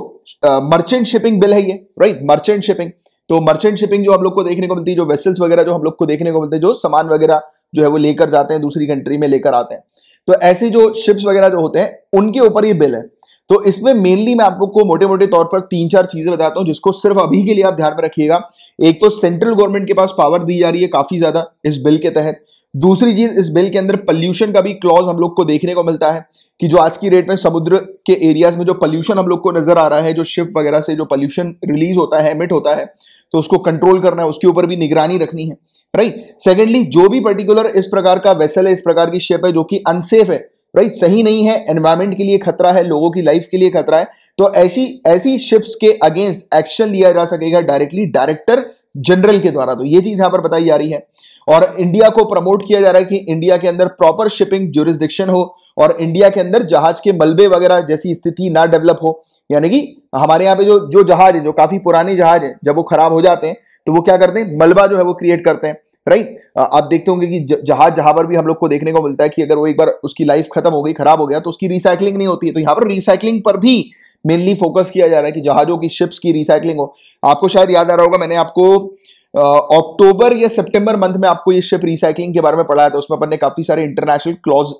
मर्चेंट शिपिंग बिल है ये राइट मर्चेंट शिपिंग तो मर्चेंट शिपिंग जो हम लोग को देखने को मिलती है, जो वेसल्स वगैरह जो हम लोग को देखने को मिलते हैं, जो सामान वगैरह जो है वो लेकर जाते हैं, दूसरी कंट्री में लेकर आते हैं। तो ऐसे जो शिप्स वगैरह जो होते हैं, उनके ऊपर ये बिल है। तो इसमें मेनली मैं आप लोग को मोटे मोटे तौर पर तीन चार चीज़ें बताता हूँ, जिसको सिर्फ़ अभी के लिए आप ध्यान में रखिएगा। एक तो सेंट्रल गवर्नमेंट के पास पावर दी जा रही है काफ़ी ज़्यादा इस बिल के तहत। दूसरी चीज़, इस बिल के अंदर पॉल्यूशन का भी क्लॉज हम लोग को देखने को मिलता है। कि जो आज की रेट में समुद्र के एरियाज़ में जो पॉल्यूशन हम लोग को नज़र आ रहा है, जो शिप वगैरह से जो पॉल्यूशन रिलीज़ होता है एमिट होता है तो उसको कंट्रोल करना है, उसके ऊपर भी निगरानी रखनी है राइट सेकेंडली जो भी पर्टिकुलर इस प्रकार का वेसल है, इस प्रकार की शिप है, जो कि अनसेफ है राइट सही नहीं है एनवायरमेंट के लिए खतरा है, लोगों की लाइफ के लिए खतरा है तो ऐसी ऐसी शिप्स के अगेंस्ट एक्शन लिया जा सकेगा डायरेक्टली डायरेक्टर जनरल के द्वारा तो ये चीज़ यहाँ पर बताई जा रही है। और इंडिया को प्रमोट किया जा रहा है कि इंडिया के अंदर प्रॉपर शिपिंग ज्यूरिस्डिक्शन हो और इंडिया के अंदर जहाज़ के मलबे वगैरह जैसी स्थिति ना डेवलप हो। यानी कि हमारे यहाँ पे जो जो जहाज़ है, जो काफ़ी पुराने जहाज़ है, जब वो खराब हो जाते हैं तो वो क्या करते हैं? मलबा जो है वो क्रिएट करते हैं राइट आप देखते होंगे कि जहाज़ जहाँ पर भी हम लोग को देखने को मिलता है कि अगर वो एक बार उसकी लाइफ खत्म हो गई, खराब हो गया तो उसकी रिसाइकलिंग नहीं होती है। तो यहाँ पर रिसाइकलिंग पर भी मेनली फोकस किया जा रहा है कि जहाजों की शिप्स की रिसाइकलिंग हो। आपको शायद याद आ रहा होगा, मैंने आपको अक्टूबर या सितंबर मंथ में आपको ये शिप रिसाइकलिंग के बारे में पढ़ाया था उसमें अपन ने काफ़ी सारे इंटरनेशनल क्लॉज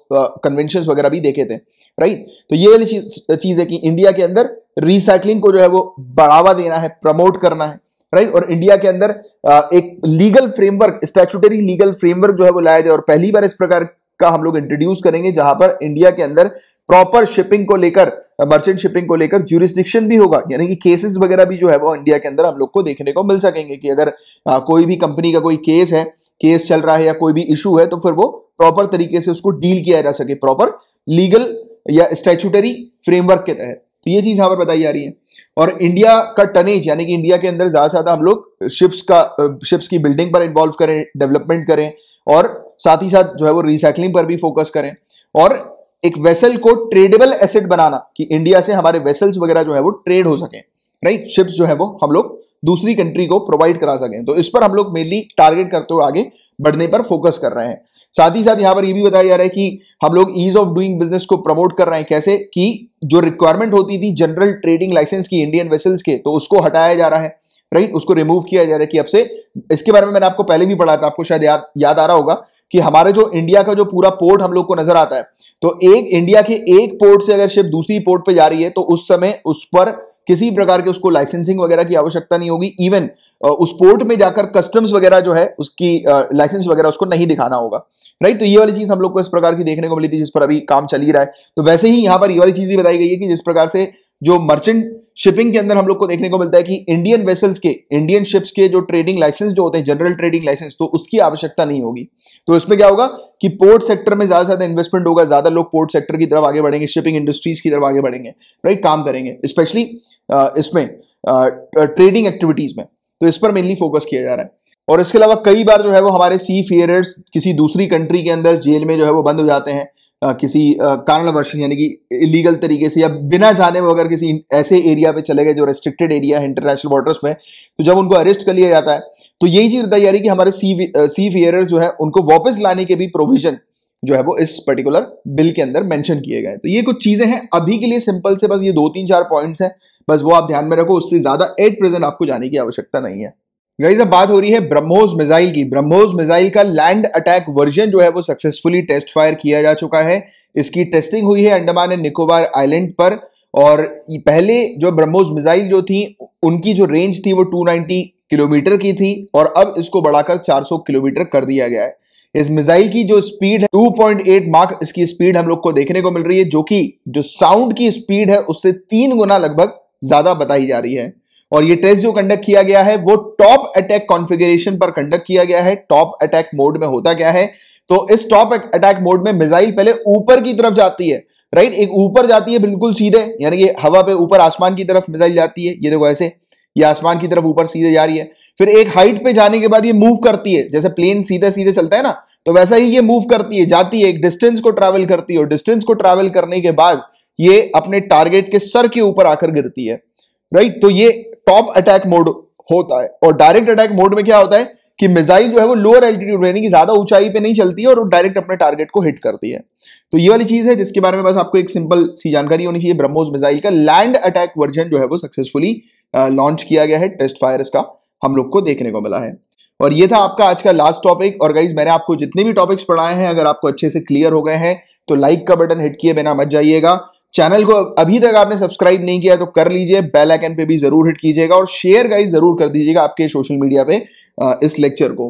कन्वेंशन वगैरह भी देखे थे राइट तो ये वाली चीज़ है कि इंडिया के अंदर रिसाइकलिंग को जो है वो बढ़ावा देना है प्रमोट करना है राइट और इंडिया के अंदर एक legal framework statutory legal framework जो है वो लाया जाए, और पहली बार इस प्रकार का हम लोग इंट्रोड्यूस करेंगे जहाँ पर इंडिया के अंदर प्रॉपर शिपिंग को लेकर मर्चेंट शिपिंग को लेकर ज्यूरिस्डिक्शन भी होगा। यानी कि केसेस वगैरह भी जो है वो इंडिया के अंदर हम लोग को देखने को मिल सकेंगे कि अगर आ, कोई भी कंपनी का कोई केस है केस चल रहा है या कोई भी इशू है तो फिर वो प्रॉपर तरीके से उसको डील किया जा सके। प्रॉपर लीगल या स्टैचुटरी फ्रेमवर्क के तहत। तो ये चीज़ यहाँ पर बताई जा रही है। और इंडिया का टनेज यानी कि इंडिया के अंदर ज़्यादा से ज़्यादा हम लोग शिप्स का शिप्स की बिल्डिंग पर इन्वॉल्व करें डेवलपमेंट करें और साथ ही साथ जो है वो रिसाइकलिंग पर भी फोकस करें। और एक वेसल को ट्रेडेबल एसेट बनाना कि इंडिया से हमारे वेसल्स वगैरह जो है वो ट्रेड हो सके। राइट शिप्स जो है वो हम लोग दूसरी कंट्री को प्रोवाइड करा सकें। तो इस पर हम लोग मेनली टारगेट करते हुए आगे बढ़ने पर फोकस कर रहे हैं। साथ ही साथ यहाँ पर यह भी बताया जा रहा है कि हम लोग ईज ऑफ़ डूइंग बिज़नेस को प्रमोट कर रहे हैं। कैसे? कि जो रिक्वायरमेंट होती थी जनरल ट्रेडिंग लाइसेंस की इंडियन वेसल्स के तो उसको हटाया जा रहा है। राइट? उसको रिमूव किया जा रहा है कि अब से, इसके बारे में मैंने आपको पहले भी पढ़ा था, आपको शायद याद याद आ रहा होगा कि हमारे जो इंडिया का जो पूरा पोर्ट हम लोग को नज़र आता है तो एक इंडिया के एक पोर्ट से अगर शिप दूसरी पोर्ट पर जा रही है तो उस समय उस पर किसी प्रकार के उसको लाइसेंसिंग वगैरह की आवश्यकता नहीं होगी। इवन उस पोर्ट में जाकर कस्टम्स वगैरह जो है, उसकी लाइसेंस वगैरह उसको नहीं दिखाना होगा। राइट तो ये वाली चीज़ हम लोग को इस प्रकार की देखने को मिली थी, जिस पर अभी काम चल ही रहा है। तो वैसे ही यहाँ पर ये वाली चीज़ ही बताई गई है कि जिस प्रकार से जो मर्चेंट शिपिंग के अंदर हम लोग को देखने को मिलता है कि इंडियन वेसल्स के इंडियन शिप्स के जो ट्रेडिंग लाइसेंस जो होते हैं जनरल ट्रेडिंग लाइसेंस तो उसकी आवश्यकता नहीं होगी। तो इसमें क्या होगा कि पोर्ट सेक्टर में ज़्यादा से ज़्यादा इन्वेस्टमेंट होगा, ज़्यादा लोग पोर्ट सेक्टर की तरफ़ आगे बढ़ेंगे शिपिंग इंडस्ट्रीज़ की तरफ़ आगे बढ़ेंगे राइट काम करेंगे। स्पेशली इसमें ट्रेडिंग एक्टिविटीज़ में। तो इस पर मेनली फोकस किया जा रहा है। और इसके अलावा कई बार जो है वो हमारे सी फेयरर्स किसी दूसरी कंट्री के अंदर जेल में जो है वो बंद हो जाते हैं। किसी कारणवश, यानी कि इलीगल तरीके से या बिना जाने वो अगर किसी ऐसे एरिया पे चले गए जो रेस्ट्रिक्टेड एरिया है इंटरनेशनल वाटर्स में तो जब उनको अरेस्ट कर लिया जाता है तो यही चीज़ बताई जा रही कि हमारे सी सी फेयरर्स जो है, उनको वापस लाने के भी प्रोविज़न जो है वो इस पर्टिकुलर बिल के अंदर मेंशन किए गए तो ये कुछ चीज़ें हैं, अभी के लिए सिंपल से बस ये दो तीन चार पॉइंट्स हैं, बस वो आप ध्यान में रखो, उससे ज़्यादा एट प्रेजेंट आपको जाने की आवश्यकता नहीं है। गाइज़ अब बात हो रही है ब्रह्मोस मिसाइल की। ब्रह्मोस मिसाइल का लैंड अटैक वर्जन जो है वो सक्सेसफुली टेस्ट फायर किया जा चुका है। इसकी टेस्टिंग हुई है अंडमान एंड निकोबार आइलैंड पर। और पहले जो ब्रह्मोस मिसाइल जो थी, उनकी जो रेंज थी वो 290 किलोमीटर की थी। और अब इसको बढ़ाकर 400 किलोमीटर कर दिया गया है। इस मिसाइल की जो स्पीड है 2.8 मार्क इसकी स्पीड हम लोग को देखने को मिल रही है, जो कि जो साउंड की स्पीड है, उससे तीन गुना लगभग ज़्यादा बताई जा रही है। और ये टेस्ट जो कंडक्ट किया गया है, वो टॉप अटैक कॉन्फ़िगरेशन पर कंडक्ट किया गया है। टॉप अटैक मोड में होता क्या है? तो इस टॉप अटैक मोड में मिसाइल पहले ऊपर की तरफ़ जाती है राइट एक ऊपर जाती है बिल्कुल सीधे, यानी कि हवा पे ऊपर आसमान की तरफ़ मिसाइल जाती है। ये देखो ऐसे, ये आसमान की तरफ़ ऊपर सीधे जा रही है। फिर एक हाइट पे जाने के बाद ये मूव करती है, जैसे प्लेन सीधे सीधे चलता है ना तो वैसा ही ये मूव करती है, जाती है, एक डिस्टेंस को ट्रैवल करती है और डिस्टेंस को ट्रैवल करने के बाद ये अपने टारगेट के सर के ऊपर आकर गिरती है राइट तो ये टॉप अटैक मोड होता है। और डायरेक्ट अटैक मोड में क्या होता है कि मिसाइल जो है वो लोअर एल्टीट्यूड यानी कि ज़्यादा ऊंचाई पे नहीं चलती है और डायरेक्ट अपने टारगेट को हिट करती है। तो ये वाली चीज़ है जिसके बारे में बस आपको एक सिंपल सी जानकारी होनी चाहिए। ब्रह्मोस मिसाइल का लैंड अटैक वर्जन जो है वो सक्सेसफुली लॉन्च किया गया है। टेस्ट फायर इसका हम लोग को देखने को मिला है। और ये था आपका आज का लास्ट टॉपिक और गाइज़ मैंने आपको जितने भी टॉपिक्स पढ़ाए हैं, अगर आपको अच्छे से क्लियर हो गए हैं तो लाइक का बटन हिट किए बिना मत जाइएगा। चैनल को अभी तक आपने सब्सक्राइब नहीं किया तो कर लीजिए, बेल आइकन पे भी ज़रूर हिट कीजिएगा और शेयर गाइज़ ज़रूर कर दीजिएगा आपके सोशल मीडिया पे इस लेक्चर को।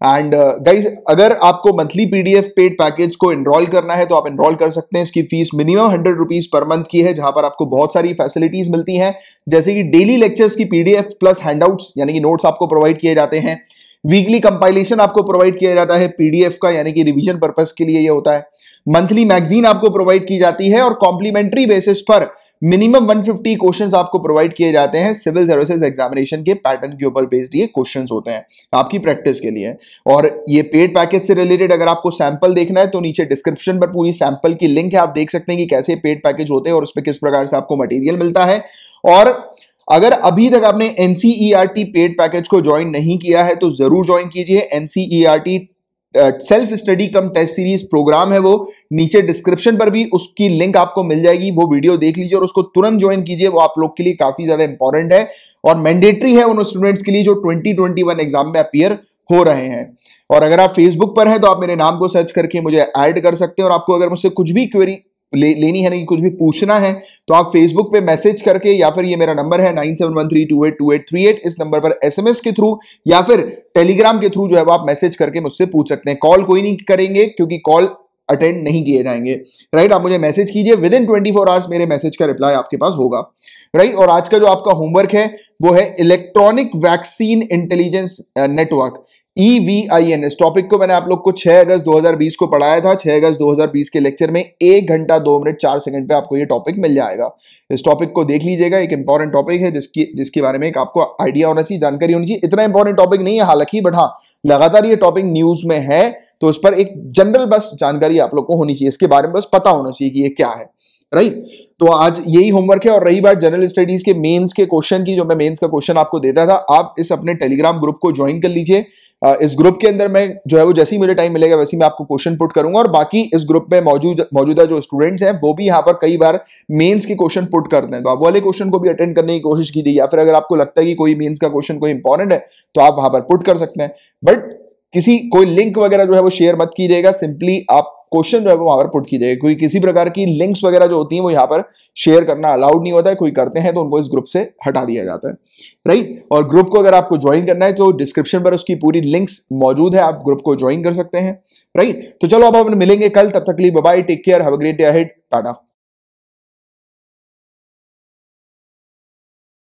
एंड गाइज़ अगर आपको मंथली पीडीएफ पेड पैकेज को एनरोल करना है तो आप इनरोल कर सकते हैं। इसकी fees minimum hundred rupees per month की है, जहाँ पर आपको बहुत सारी फैसिलिटीज़ मिलती हैं। जैसे कि डेली लेक्चर्स की पीडीएफ प्लस हैंडआउट्स यानी कि नोट्स आपको प्रोवाइड किए जाते हैं। वीकली कंपाइलेशन आपको प्रोवाइड किया जाता है पीडीएफ का, यानी कि रिवीजन पर्पज के लिए ये होता है। मंथली मैगजीन आपको प्रोवाइड की जाती है और कॉम्प्लीमेंट्री बेसिस पर मिनिमम 150 क्वेश्चंस आपको प्रोवाइड किए जाते हैं। सिविल सर्विसेज़ एग्जामिनेशन के पैटर्न के ऊपर बेस्ड ये क्वेश्चंस होते हैं आपकी प्रैक्टिस के लिए। और ये पेड पैकेज से रिलेटेड अगर आपको सैंपल देखना है तो नीचे डिस्क्रिप्शन पर पूरी सैंपल की लिंक है। आप देख सकते हैं कि कैसे पेड पैकेज होते हैं और उस पर किस प्रकार से आपको मटेरियल मिलता है। और अगर अभी तक आपने एनसीईआरटी पेड पैकेज को ज्वाइन नहीं किया है तो ज़रूर ज्वाइन कीजिए। NCERT self study cum test series program है वो। नीचे डिस्क्रिप्शन पर भी उसकी लिंक आपको मिल जाएगी। वो वीडियो देख लीजिए और उसको तुरंत ज्वाइन कीजिए। वो आप लोग के लिए काफ़ी ज़्यादा इंपॉर्टेंट है और मैंडेटरी है उन स्टूडेंट्स के लिए जो 2021 एग्ज़ाम में अपियर हो रहे हैं। और अगर आप फेसबुक पर हैं तो आप मेरे नाम को सर्च करके मुझे ऐड कर सकते हैं और आपको अगर मुझसे कुछ भी क्वेरी ले, लेनी है नहीं कुछ भी पूछना है तो आप फेसबुक पे मैसेज करके या फिर ये मेरा नंबर है nine seven one three two eight two eight three eight इस नंबर पर एसएमएस के थ्रू या फिर टेलीग्राम के थ्रू जो है वो आप मैसेज करके मुझसे पूछ सकते हैं। कॉल कोई नहीं करेंगे क्योंकि कॉल अटेंड नहीं किए जाएँगे। राइट आप मुझे मैसेज कीजिए within twenty four hours मेरे मैसेज का रिप्लाई आपके पास होगा। राइट और आज का जो आपका होमवर्क है वो है electronic vaccine intelligence network EVIN इस टॉपिक को मैंने आप लोग को 6 अगस्त 2020 को पढ़ाया था। 6 अगस्त 2020 के लेक्चर में एक घंटा दो मिनट चार सेकंड पे आपको ये टॉपिक मिल जाएगा। इस टॉपिक को देख लीजिएगा, एक इंपॉर्टेंट टॉपिक है जिसकी, जिसके बारे में एक आपको आइडिया होना चाहिए, जानकारी होनी चाहिए। इतना इंपॉर्टेंट टॉपिक नहीं है, हालाँकि बट हाँ लगातार ये टॉपिक न्यूज़ में है तो उस पर एक जनरल बस जानकारी आप लोग को होनी चाहिए। इसके बारे में बस पता होना चाहिए कि ये क्या है राइट तो आज यही होमवर्क है और रही बात जनरल स्टडीज़ के मेंस के क्वेश्चन की, जो मैं मेंस का क्वेश्चन आपको देता था, आप इस अपने टेलीग्राम ग्रुप को ज्वाइन कर लीजिए। इस ग्रुप के अंदर मैं जो है वो जैसे ही मुझे टाइम मिलेगा वैसे मैं आपको क्वेश्चन पुट करूँगा और बाकी इस ग्रुप में मौजूद, मौजूदा जो स्टूडेंट्स हैं, वो भी यहाँ पर कई बार मेंस के क्वेश्चन पुट करते हैं तो आप वाले क्वेश्चन को भी अटेंड करने की कोशिश कीजिए या फिर अगर आपको लगता है कि कोई मेन्स का क्वेश्चन कोई इंपॉर्टेंट है तो आप वहाँ पर पुट कर सकते हैं। बट किसी, कोई लिंक वगैरह जो है वो शेयर मत कीजिएगा। सिंपली आप क्वेश्चन जो है वो वहाँ पर पुट की जाएगी। कोई किसी प्रकार की लिंक्स वगैरह जो होती हैं वो यहाँ पर शेयर करना अलाउड नहीं होता है। कोई करते हैं तो उनको इस ग्रुप से हटा दिया जाता है। राइट? और ग्रुप को अगर आपको ज्वाइन करना है तो डिस्क्रिप्शन पर उसकी पूरी लिंक्स मौजूद है। आप ग्रुप को ज्वाइन कर सकते हैं। राइट? तो चलो अब मिलेंगे कल। तब तक लिए bye take care have a great tata.